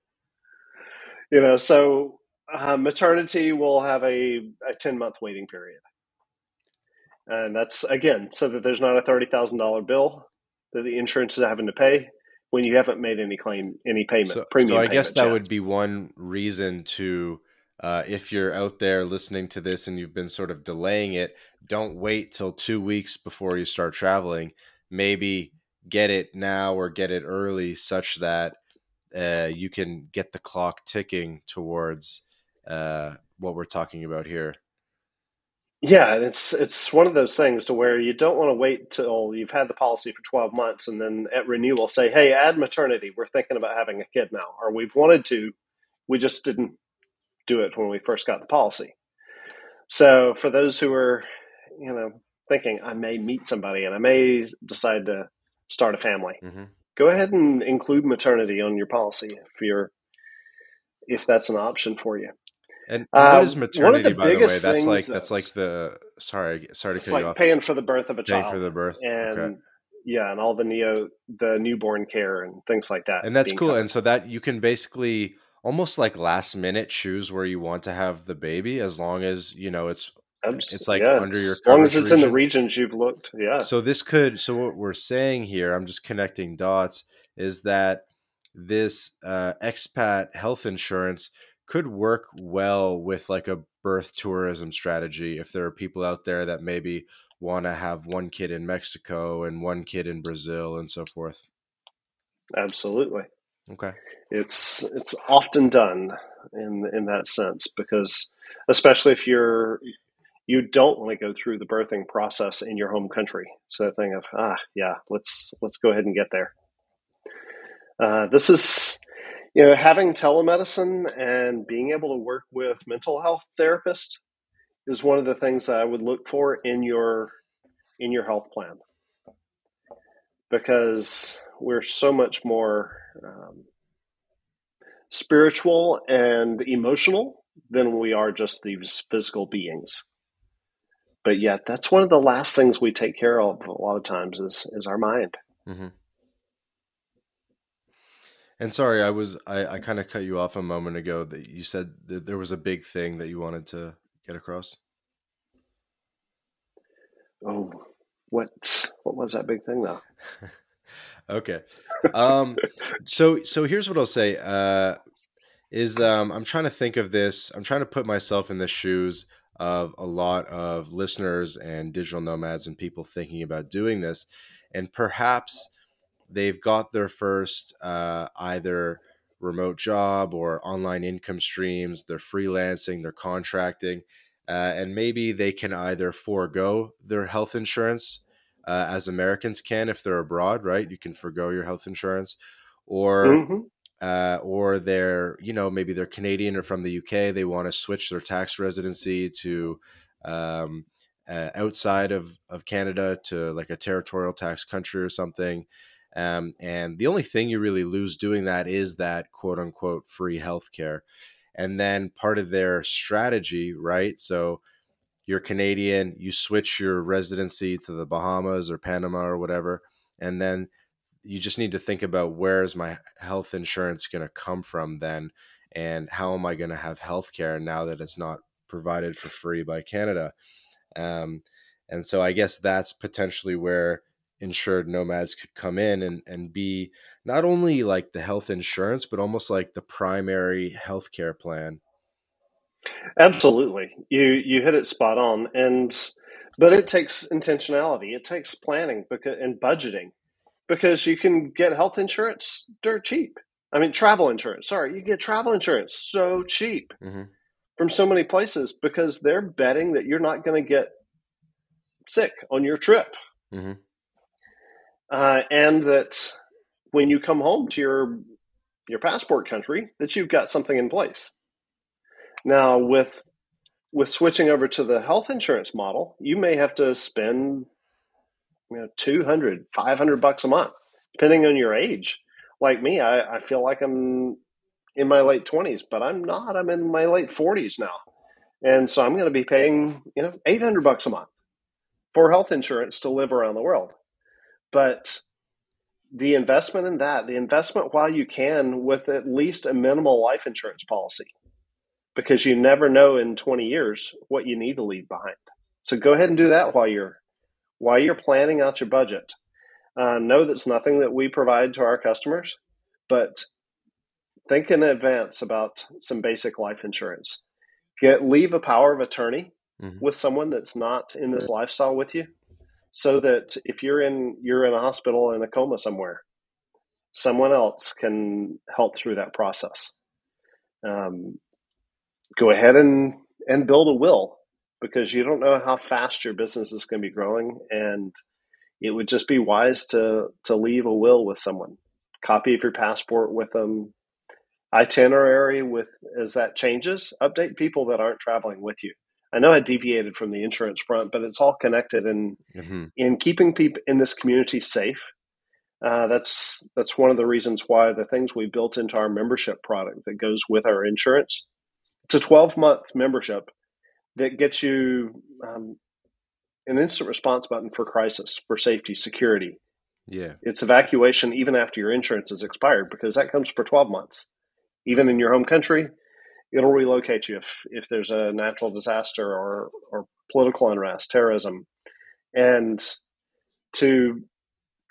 you know so uh, maternity will have a, a 10 month waiting period and that's again so that there's not a $30000 bill that the insurance is having to pay when you haven't made any claim any payment So, premium so I guess that yet. would be one reason to, uh, if you're out there listening to this and you've been sort of delaying it, don't wait till two weeks before you start traveling. Maybe get it now or get it early, such that uh, you can get the clock ticking towards uh, what we're talking about here. Yeah, it's it's one of those things to where you don't want to wait till you've had the policy for 12 months and then at renewal say, "Hey, add maternity. We're thinking about having a kid now." Or we've wanted to, we just didn't do it when we first got the policy. So, for those who are, you know, thinking I may meet somebody and I may decide to start a family, mm-hmm. go ahead and include maternity on your policy if you're if that's an option for you. And Um, what is one of the maternity, by the way? That's like that's like the sorry, sorry to cut like you off. paying for the birth of a Paying child. for the birth. and okay. yeah, and all the neo the newborn care and things like that. and that's cool covered. and so that you can basically almost like last minute choose where you want to have the baby as long as you know it's Abs- it's like yeah, under your as long as it's in the regions you've looked. Yeah, so this could so what we're saying here i'm just connecting dots is that this uh, expat health insurance could work well with like a birth tourism strategy if there are people out there that maybe want to have one kid in Mexico and one kid in Brazil and so forth. Absolutely. Okay. It's it's often done in in that sense because especially if you're you don't want to go through the birthing process in your home country. So the thing of ah yeah, let's let's go ahead and get there. Uh, this is you know having telemedicine and being able to work with mental health therapists is one of the things that I would look for in your in your health plan because we're so much more um, spiritual and emotional than we are just these physical beings. But yet, that's one of the last things we take care of a lot of times is is our mind. Mm-hmm. And sorry, I was I, I kind of cut you off a moment ago that you said that there was a big thing that you wanted to get across. Oh, what what was that big thing though? [laughs] okay. Um so so here's what I'll say. Uh is um I'm trying to think of this. I'm trying to put myself in the shoes of a lot of listeners and digital nomads and people thinking about doing this. And perhaps they've got their first uh, either remote job or online income streams, they're freelancing, they're contracting, uh, and maybe they can either forego their health insurance uh, as Americans can if they're abroad, right? You can forego your health insurance, or mm-hmm. uh, or they're you know maybe they're Canadian or from the UK. They want to switch their tax residency to um, uh, outside of of Canada to like a territorial tax country or something. Um, and the only thing you really lose doing that is that quote unquote free healthcare and then part of their strategy, right? So you're Canadian, you switch your residency to the Bahamas or Panama or whatever, and then you just need to think about where is my health insurance going to come from then, and how am I going to have health care now that it's not provided for free by Canada? Um, and so I guess that's potentially where insured nomads could come in and, and be not only like the health insurance, but almost like the primary healthcare plan. Absolutely. You you hit it spot on. And but it takes intentionality. It takes planning because and budgeting because you can get health insurance dirt cheap. I mean travel insurance. Sorry, you get travel insurance so cheap mm-hmm. from so many places because they're betting that you're not going to get sick on your trip. Mm-hmm uh, and that when you come home to your your passport country, that you've got something in place. Now, with with switching over to the health insurance model, you may have to spend you know 200 500 bucks a month depending on your age. Like me I, I feel like i'm in my late 20s but i'm not. I'm in my late 40s now. And so i'm going to be paying you know 800 bucks a month for health insurance to live around the world. But the investment in that, the investment while you can with at least a minimal life insurance policy, because you never know in 20 years what you need to leave behind. So go ahead and do that while you're while you're planning out your budget. Uh, know that's nothing that we provide to our customers, but think in advance about some basic life insurance. Get leave a power of attorney mm-hmm. with someone that's not in this lifestyle with you so that if you're in you're in a hospital in a coma somewhere, someone else can help through that process. Um, go ahead and and build a will because you don't know how fast your business is going to be growing, and it would just be wise to to leave a will with someone. Copy of your passport with them. Itinerary with as that changes. Update people that aren't traveling with you I know I deviated from the insurance front, but it's all connected in mm-hmm. in keeping people in this community safe. Uh, that's that's one of the reasons why the things we built into our membership product that goes with our insurance. It's a 12 month membership that gets you um, an instant response button for crisis, for safety, security. Yeah, it's evacuation even after your insurance is expired because that comes for 12 months, even in your home country it'll relocate you if if there's a natural disaster or or political unrest, terrorism, and to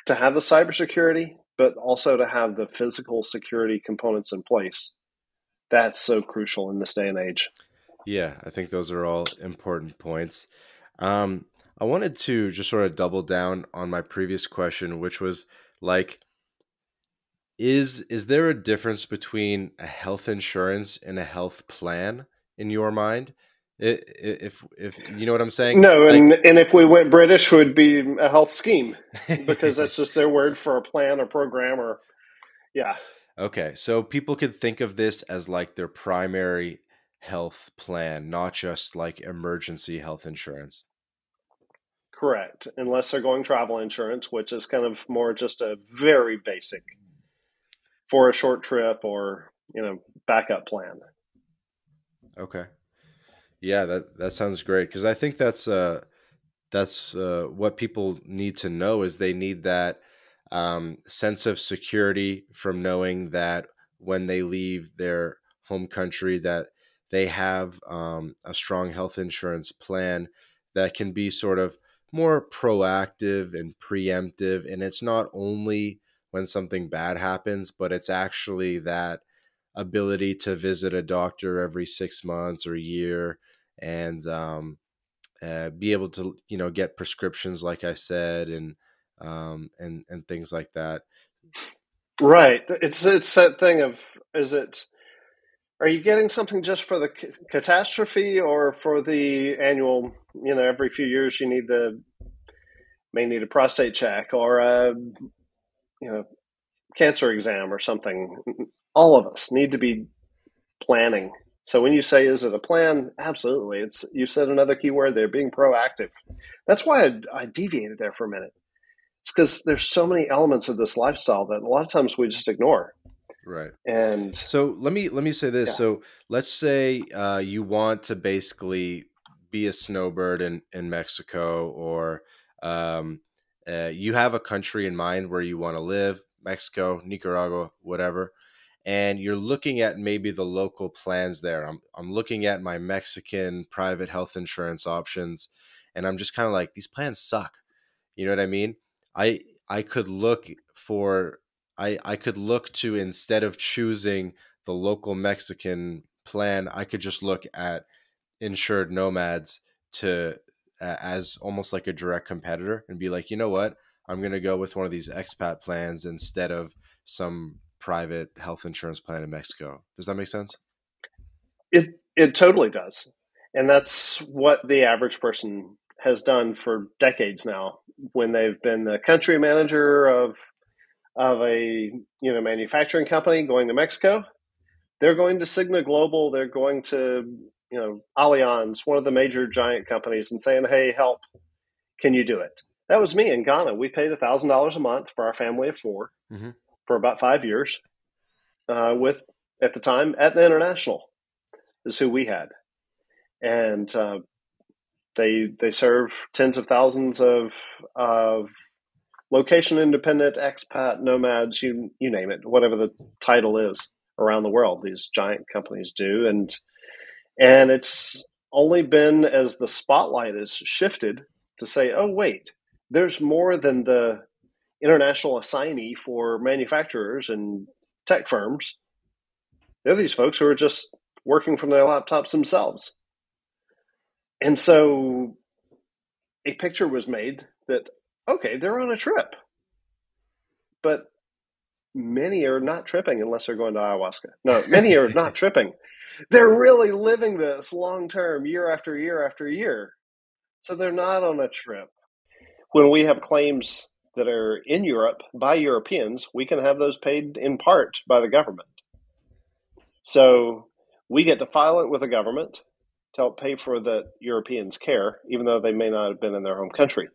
to have the cybersecurity, but also to have the physical security components in place That's so crucial in this day and age. Yeah, I think those are all important points. Um, I wanted to just sort of double down on my previous question, which was like, is is there a difference between a health insurance and a health plan in your mind? If if you know what I'm saying? No, and like, and if we went British, would be a health scheme because that's just their word for a plan or program or yeah. Okay, so people could think of this as like their primary health plan, not just like emergency health insurance. Correct, unless they're going travel insurance, which is kind of more just a very basic for a short trip or you know backup plan. Okay, yeah, that that sounds great because I think that's uh that's uh, what people need to know is they need that um, sense of security from knowing that when they leave their home country that they have um, a strong health insurance plan that can be sort of more proactive and preemptive and it's not only when something bad happens but it's actually that ability to visit a doctor every six months or a year and um, uh, be able to you know get prescriptions like i said and um, and and things like that. Right. It's it's that thing of is it are you getting something just for the c- catastrophe or for the annual? You know, every few years you need the may need a prostate check or a you know cancer exam or something. All of us need to be planning. So when you say is it a plan? Absolutely. It's you said another key word there, being proactive. That's why I, I deviated there for a minute. It's because there's so many elements of this lifestyle that a lot of times we just ignore. Right. And so let me let me say this. Yeah. So let's say uh, you want to basically be a snowbird in in Mexico, or um, uh, you have a country in mind where you want to live, Mexico, Nicaragua, whatever, and you're looking at maybe the local plans there. I'm I'm looking at my Mexican private health insurance options, and I'm just kind of like these plans suck. You know what I mean? I I could look for I I could look to instead of choosing the local Mexican plan, I could just look at insured nomads to uh, as almost like a direct competitor and be like, you know what, I'm gonna go with one of these expat plans instead of some private health insurance plan in Mexico. Does that make sense? It it totally does, and that's what the average person has done for decades now when they've been the country manager of of a you know manufacturing company going to Mexico. They're going to Cigna Global. They're going to you know Allianz, one of the major giant companies, and saying, "Hey, help! Can you do it?" That was me in Ghana. We paid thousand dollars a month for our family of 4 mm-hmm. for about five years. Uh, with at the time Aetna International is who we had, and uh, they they serve tens of thousands of of location independent expat nomads you you name it whatever the title is around the world these giant companies do. And and it's only been as the spotlight has shifted to say oh wait there's more than the international assignee for manufacturers and tech firms. They're these folks who are just working from their laptops themselves and so a picture was made that, okay, they're on a trip. But many are not tripping unless they're going to ayahuasca. No, many are not [laughs] tripping. They're really living this long term, year after year after year. So they're not on a trip. When we have claims that are in Europe by Europeans, we can have those paid in part by the government. So we get to file it with the government to help pay for the Europeans' care, even though they may not have been in their home country.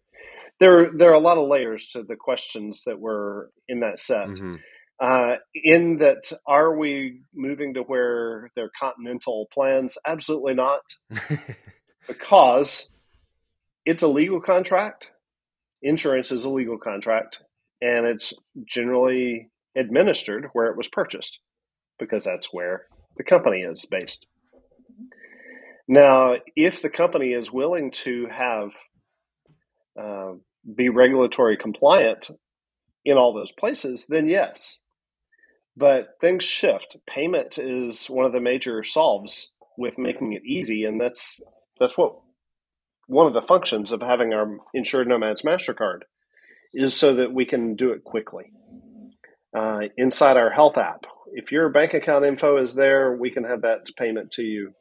There, there are a lot of layers to the questions that were in that set. Mm-hmm. Uh, in that, are we moving to where they're continental plans? Absolutely not, [laughs] because it's a legal contract. Insurance is a legal contract, and it's generally administered where it was purchased, because that's where the company is based. Now, if the company is willing to have uh, be regulatory compliant in all those places, then yes. But things shift. Payment is one of the major solves with making it easy, and that's that's what one of the functions of having our insured nomads Mastercard is so that we can do it quickly. Uh, inside our health app, if your bank account info is there, we can have that payment to you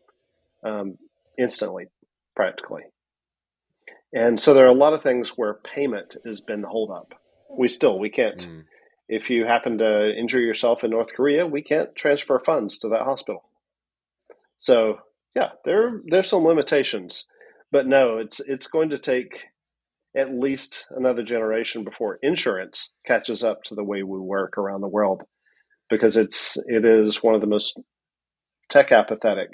um, instantly, practically. And so there are a lot of things where payment has been hold up. We still we can't. Mm. If you happen to injure yourself in North Korea, we can't transfer funds to that hospital. So yeah, there there's some limitations, but no, it's it's going to take at least another generation before insurance catches up to the way we work around the world, because it's it is one of the most tech apathetic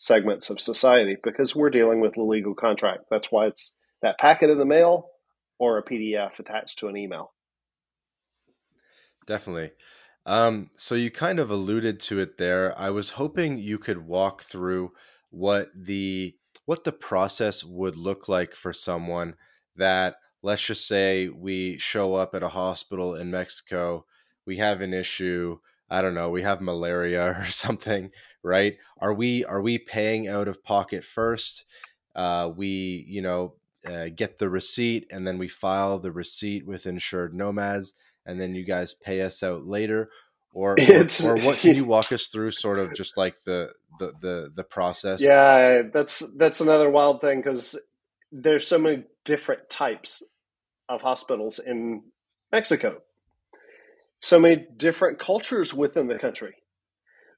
segments of society because we're dealing with a legal contract. That's why it's that packet in the mail or a PDF attached to an email. Definitely. Um, so you kind of alluded to it there. I was hoping you could walk through what the what the process would look like for someone that let's just say we show up at a hospital in Mexico, we have an issue, I don't know, we have malaria [laughs] or something, right? Are we are we paying out of pocket first? Uh, we, you know, uh, get the receipt and then we file the receipt with insured nomads and then you guys pay us out later or [laughs] or, or, what can you walk us through sort of just like the the the, the process yeah that's that's another wild thing because there's so many different types of hospitals in mexico so many different cultures within the country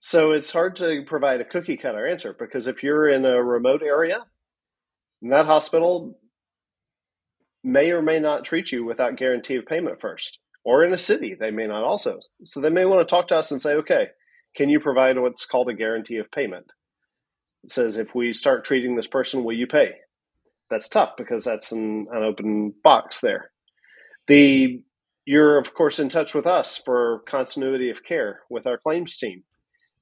so it's hard to provide a cookie cutter answer because if you're in a remote area that hospital may or may not treat you without guarantee of payment first or in a city, they may not also. So they may want to talk to us and say, okay, can you provide what's called a guarantee of payment? It says, if we start treating this person, will you pay? That's tough because that's an, an open box there. The you're of course in touch with us for continuity of care with our claims team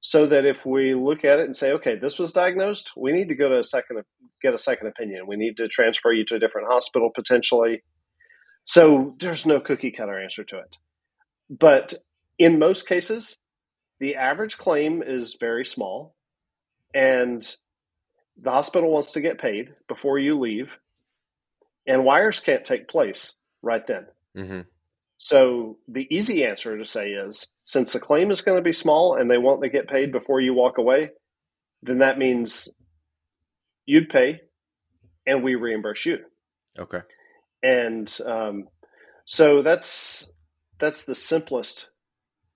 so that if we look at it and say okay this was diagnosed we need to go to a second get a second opinion we need to transfer you to a different hospital potentially so there's no cookie cutter answer to it. But in most cases, the average claim is very small and the hospital wants to get paid before you leave, and wires can't take place right then. Mm-hmm. So the easy answer to say is since the claim is going to be small and they want to get paid before you walk away, then that means you'd pay and we reimburse you. Okay and um, so that's that's the simplest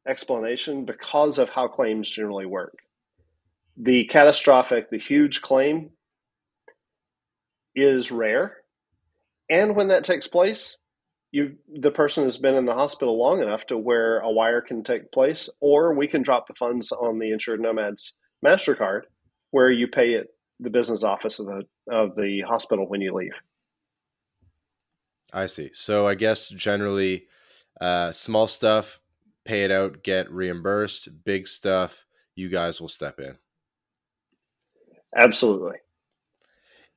explanation because of how claims generally work. The catastrophic, the huge claim is rare, and when that takes place, you the person has been in the hospital long enough to where a wire can take place, or we can drop the funds on the insured nomad's Mastercard, where you pay it the business office of the of the hospital when you leave. I see. So I guess generally, uh, small stuff, pay it out, get reimbursed. Big stuff, you guys will step in. Absolutely.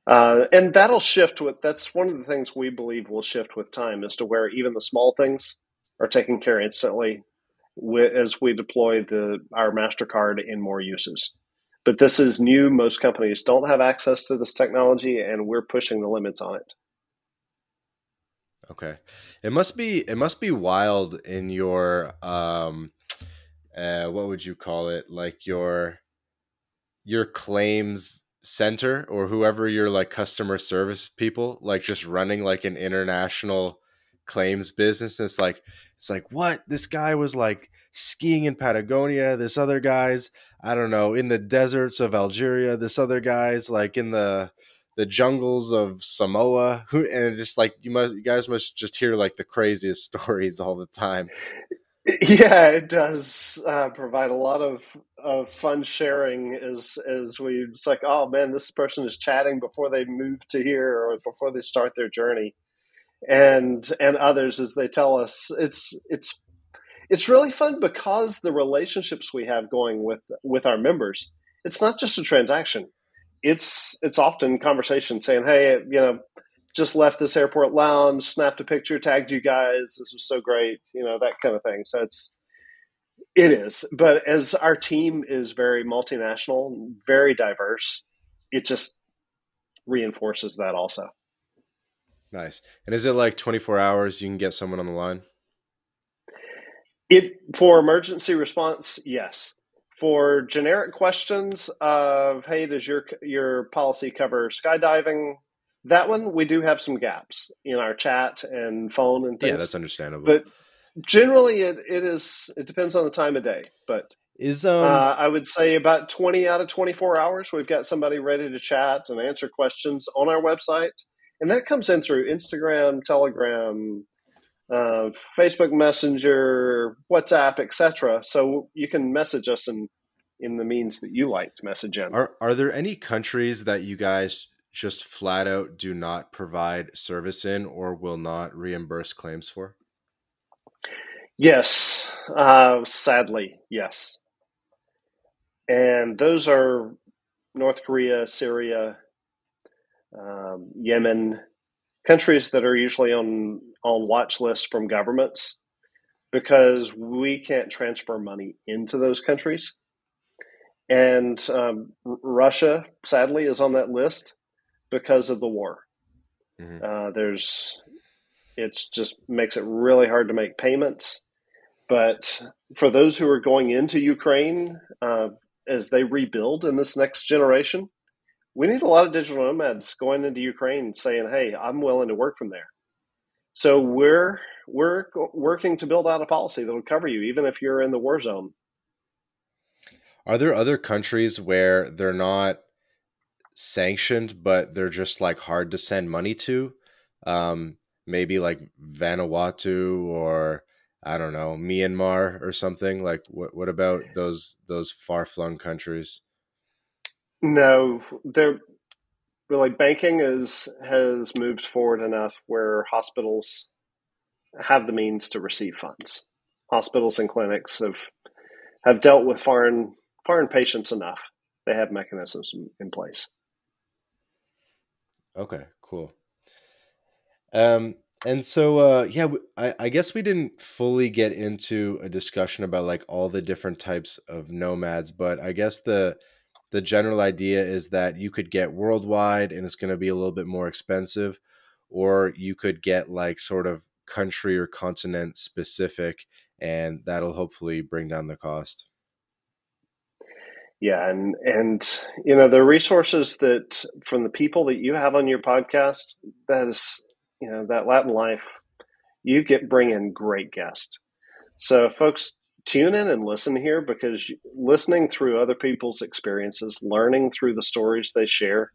Uh, and that'll shift with that's one of the things we believe will shift with time as to where even the small things are taken care instantly as we deploy the our mastercard in more uses but this is new most companies don't have access to this technology and we're pushing the limits on it Okay. It must be it must be wild in your um uh what would you call it? Like your your claims center or whoever your like customer service people like just running like an international claims business. it's like it's like what? This guy was like skiing in Patagonia, this other guy's I don't know, in the deserts of Algeria, this other guy's like in the the jungles of Samoa. Who and just like you must, you guys must just hear like the craziest [laughs] stories all the time. Yeah, it does uh, provide a lot of, of fun sharing. As as we, it's like, oh man, this person is chatting before they move to here or before they start their journey, and and others as they tell us, it's it's it's really fun because the relationships we have going with with our members. It's not just a transaction it's it's often conversation saying, "Hey, you know, just left this airport lounge, snapped a picture, tagged you guys. This was so great." You know, that kind of thing. So it's It is, but as our team is very multinational, very diverse, it just reinforces that also. Nice. And is it like 24 hours you can get someone on the line? It for emergency response, yes. For generic questions of hey, does your your policy cover skydiving? That one we do have some gaps in our chat and phone and things. Yeah, that's understandable. But generally, it, it is it depends on the time of day. But is um, uh, I would say about twenty out of twenty four hours, we've got somebody ready to chat and answer questions on our website, and that comes in through Instagram, Telegram, uh, Facebook Messenger, WhatsApp, etc. So you can message us in in the means that you like to message in. Are are there any countries that you guys just flat out do not provide service in or will not reimburse claims for? Yes, uh, sadly, yes. And those are North Korea, Syria, um, Yemen, countries that are usually on on watch lists from governments because we can't transfer money into those countries. And um, Russia, sadly, is on that list because of the war. Mm-hmm. Uh, there's, it just makes it really hard to make payments. But for those who are going into Ukraine uh, as they rebuild in this next generation, we need a lot of digital nomads going into Ukraine saying, "Hey, I'm willing to work from there." So we're we're working to build out a policy that will cover you, even if you're in the war zone. Are there other countries where they're not sanctioned, but they're just like hard to send money to? Um, maybe like Vanuatu or I don't know Myanmar or something. Like, what what about those those far flung countries? No, they're really banking is has moved forward enough where hospitals have the means to receive funds. Hospitals and clinics have have dealt with foreign foreign patients enough. They have mechanisms in place. Okay, cool. Um, and so, uh, yeah, I, I guess we didn't fully get into a discussion about like all the different types of nomads, but I guess the the general idea is that you could get worldwide and it's going to be a little bit more expensive, or you could get like sort of country or continent specific, and that'll hopefully bring down the cost. Yeah, and and you know the resources that from the people that you have on your podcast, that is you know that Latin life, you get bring in great guests. So folks, tune in and listen here because listening through other people's experiences, learning through the stories they share,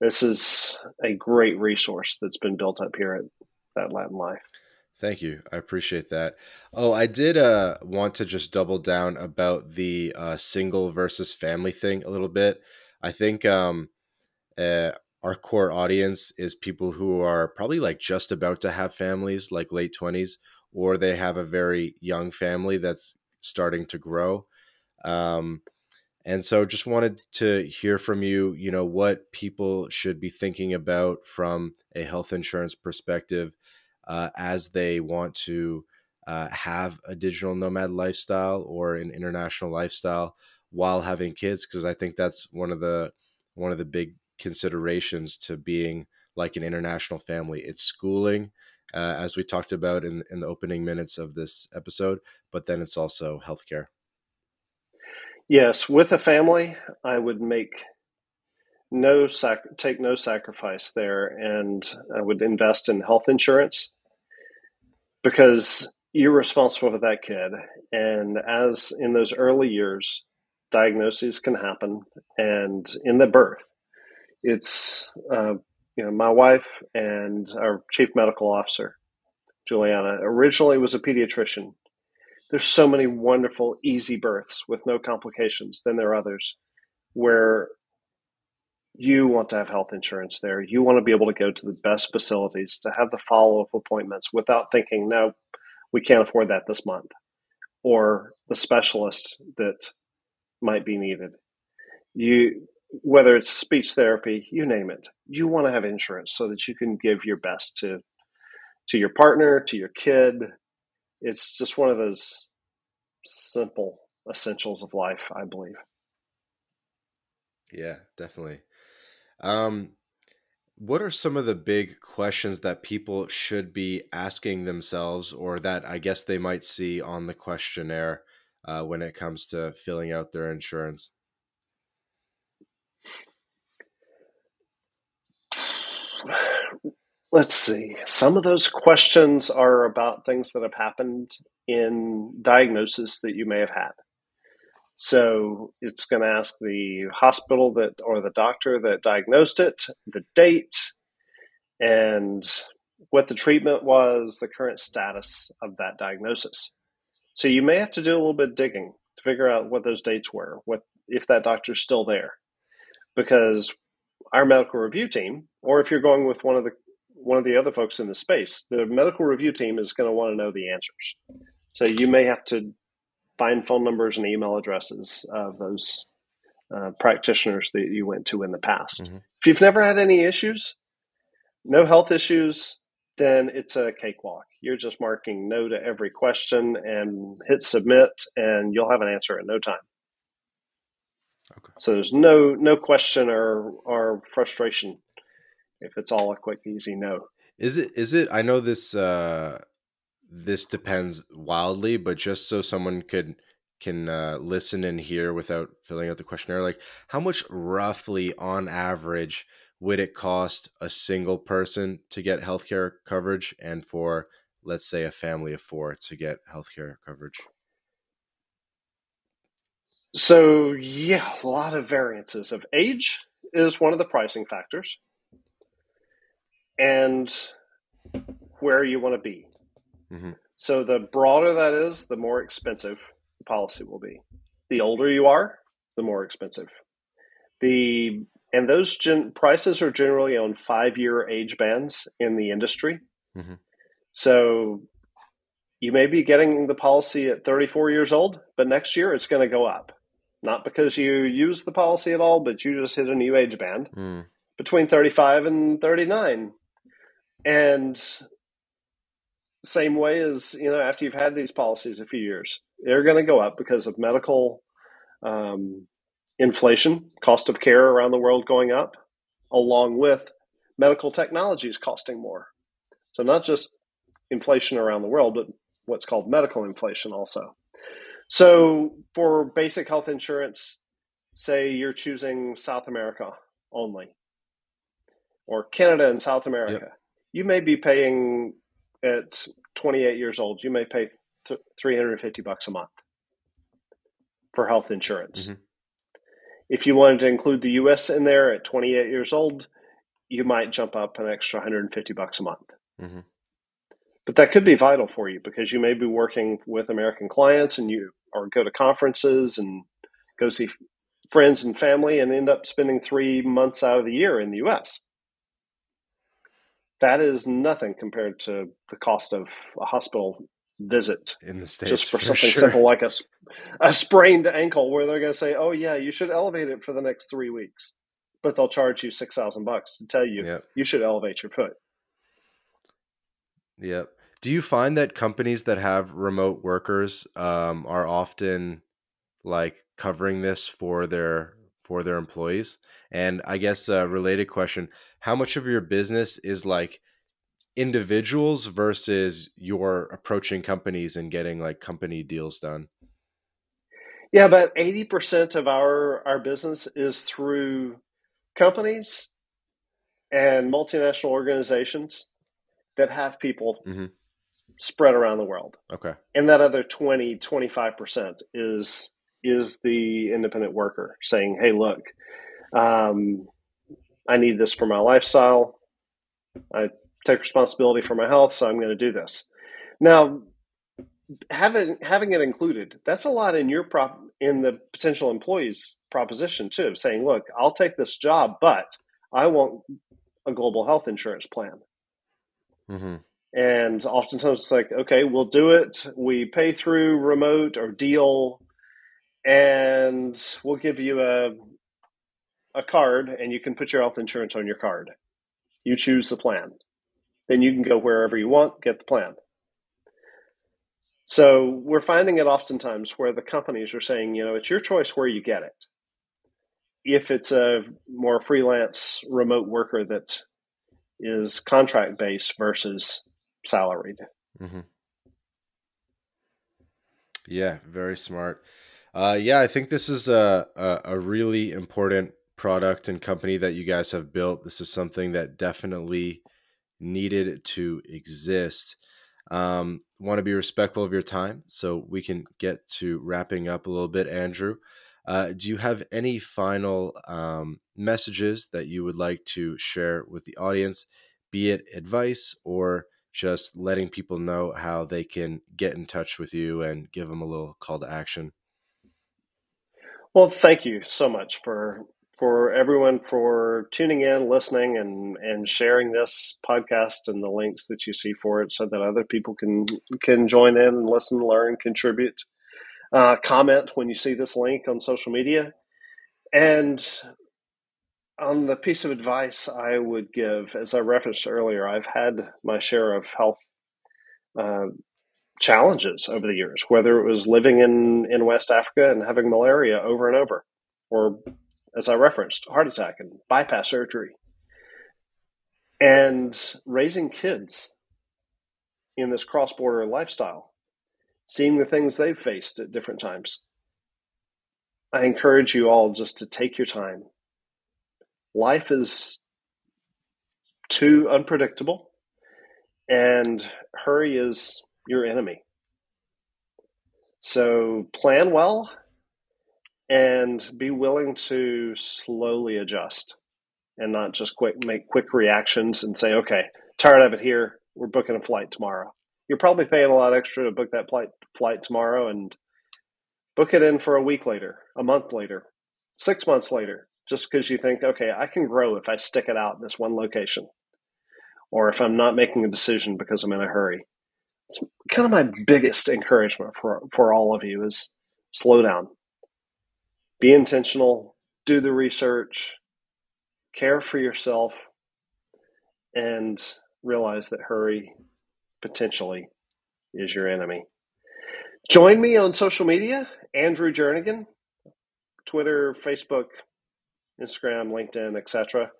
this is a great resource that's been built up here at that Latin life. Thank you. I appreciate that. Oh, I did uh, want to just double down about the uh, single versus family thing a little bit. I think um, uh, our core audience is people who are probably like just about to have families, like late 20s, or they have a very young family that's starting to grow. Um, and so just wanted to hear from you, you know, what people should be thinking about from a health insurance perspective uh, as they want to uh, have a digital nomad lifestyle or an international lifestyle while having kids because i think that's one of the one of the big considerations to being like an international family. It's schooling uh, as we talked about in, in the opening minutes of this episode but then it's also healthcare. Yes with a family i would make no sac- take no sacrifice there and i would invest in health insurance because you're responsible for that kid. And as in those early years, diagnoses can happen. And in the birth, it's, uh, you know, my wife and our chief medical officer, Juliana, originally was a pediatrician. There's so many wonderful, easy births with no complications. Then there are others where you want to have health insurance there. You want to be able to go to the best facilities to have the follow up appointments without thinking, no, we can't afford that this month, or the specialist that might be needed. You, whether it's speech therapy, you name it, you want to have insurance so that you can give your best to to your partner, to your kid. It's just one of those simple essentials of life, I believe. Yeah, definitely. Um, what are some of the big questions that people should be asking themselves, or that I guess they might see on the questionnaire uh, when it comes to filling out their insurance? Let's see. Some of those questions are about things that have happened in diagnosis that you may have had. So it's going to ask the hospital that or the doctor that diagnosed it, the date, and what the treatment was, the current status of that diagnosis. So you may have to do a little bit of digging to figure out what those dates were, what if that doctor's still there. Because our medical review team, or if you're going with one of the one of the other folks in the space, the medical review team is going to want to know the answers. So you may have to find phone numbers and email addresses of those uh, practitioners that you went to in the past. Mm-hmm. If you've never had any issues, no health issues, then it's a cakewalk. You're just marking no to every question and hit submit, and you'll have an answer in no time. Okay. So there's no no question or or frustration if it's all a quick, easy no. Is it? Is it? I know this. Uh, this depends wildly, but just so someone could can uh, listen and hear without filling out the questionnaire, like how much roughly on average would it cost a single person to get healthcare coverage, and for let's say a family of four to get healthcare coverage? So yeah, a lot of variances of age is one of the pricing factors, and where you want to be. Mm-hmm. So the broader that is, the more expensive the policy will be. The older you are, the more expensive. The and those gen, prices are generally on five year age bands in the industry. Mm-hmm. So you may be getting the policy at 34 years old, but next year it's going to go up. Not because you use the policy at all, but you just hit a new age band mm. between 35 and 39. And same way as you know after you've had these policies a few years they're going to go up because of medical um, inflation cost of care around the world going up along with medical technologies costing more so not just inflation around the world but what's called medical inflation also so for basic health insurance say you're choosing south america only or canada and south america yep. you may be paying at 28 years old, you may pay th- 350 bucks a month for health insurance. Mm-hmm. If you wanted to include the US in there at 28 years old, you might jump up an extra 150 bucks a month. Mm-hmm. But that could be vital for you because you may be working with American clients and you or go to conferences and go see friends and family and end up spending three months out of the year in the US that is nothing compared to the cost of a hospital visit in the states just for, for something sure. simple like a, a sprained ankle where they're going to say oh yeah you should elevate it for the next three weeks but they'll charge you 6000 bucks to tell you yep. you should elevate your foot yep do you find that companies that have remote workers um, are often like covering this for their for their employees and I guess a related question how much of your business is like individuals versus your approaching companies and getting like company deals done? Yeah, about 80% of our, our business is through companies and multinational organizations that have people mm-hmm. spread around the world. Okay. And that other 20, 25% is is the independent worker saying, "Hey, look, um, I need this for my lifestyle. I take responsibility for my health, so I'm going to do this. Now, having having it included, that's a lot in your prop in the potential employee's proposition too, saying, "Look, I'll take this job, but I want a global health insurance plan." Mm-hmm. And oftentimes it's like, okay, we'll do it. We pay through remote or Deel, and we'll give you a a card and you can put your health insurance on your card. You choose the plan. Then you can go wherever you want, get the plan. So we're finding it oftentimes where the companies are saying, you know, it's your choice where you get it. If it's a more freelance remote worker that is contract based versus salaried. Mm-hmm. Yeah, very smart. Uh, yeah, I think this is a, a, a really important product and company that you guys have built. This is something that definitely needed to exist. Um, want to be respectful of your time, so we can get to wrapping up a little bit. Andrew, uh, do you have any final um, messages that you would like to share with the audience, be it advice or just letting people know how they can get in touch with you and give them a little call to action? Well, thank you so much for for everyone for tuning in, listening, and and sharing this podcast and the links that you see for it, so that other people can can join in and listen, learn, contribute. Uh, comment when you see this link on social media, and on the piece of advice I would give, as I referenced earlier, I've had my share of health uh, challenges over the years, whether it was living in in West Africa and having malaria over and over, or as I referenced, heart attack and bypass surgery. And raising kids in this cross border lifestyle, seeing the things they've faced at different times. I encourage you all just to take your time. Life is too unpredictable, and hurry is your enemy. So plan well and be willing to slowly adjust and not just quick make quick reactions and say, okay, tired of it here. We're booking a flight tomorrow. You're probably paying a lot extra to book that flight flight tomorrow and book it in for a week later, a month later, six months later, just because you think, okay, I can grow if I stick it out in this one location. Or if I'm not making a decision because I'm in a hurry. It's kind of my biggest encouragement for for all of you is slow down be intentional, do the research, care for yourself, and realize that hurry potentially is your enemy. Join me on social media, Andrew Jernigan, Twitter, Facebook, Instagram, LinkedIn, etc.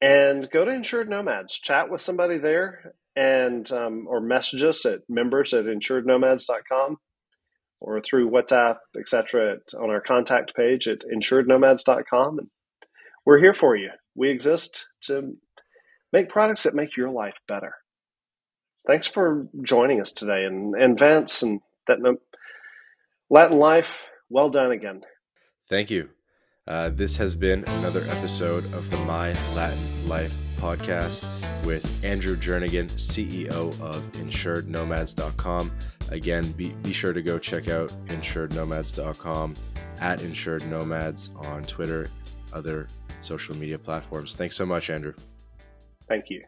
And go to Insured Nomads. Chat with somebody there and um, or message us at members at insurednomads.com or through WhatsApp, etc., on our contact page at insurednomads.com. And we're here for you. We exist to make products that make your life better. Thanks for joining us today. And, and Vance and that Latin Life, well done again. Thank you. Uh, this has been another episode of the My Latin Life podcast with Andrew Jernigan, CEO of InsuredNomads.com. Again, be, be sure to go check out insurednomads.com at InsuredNomads on Twitter, other social media platforms. Thanks so much, Andrew. Thank you.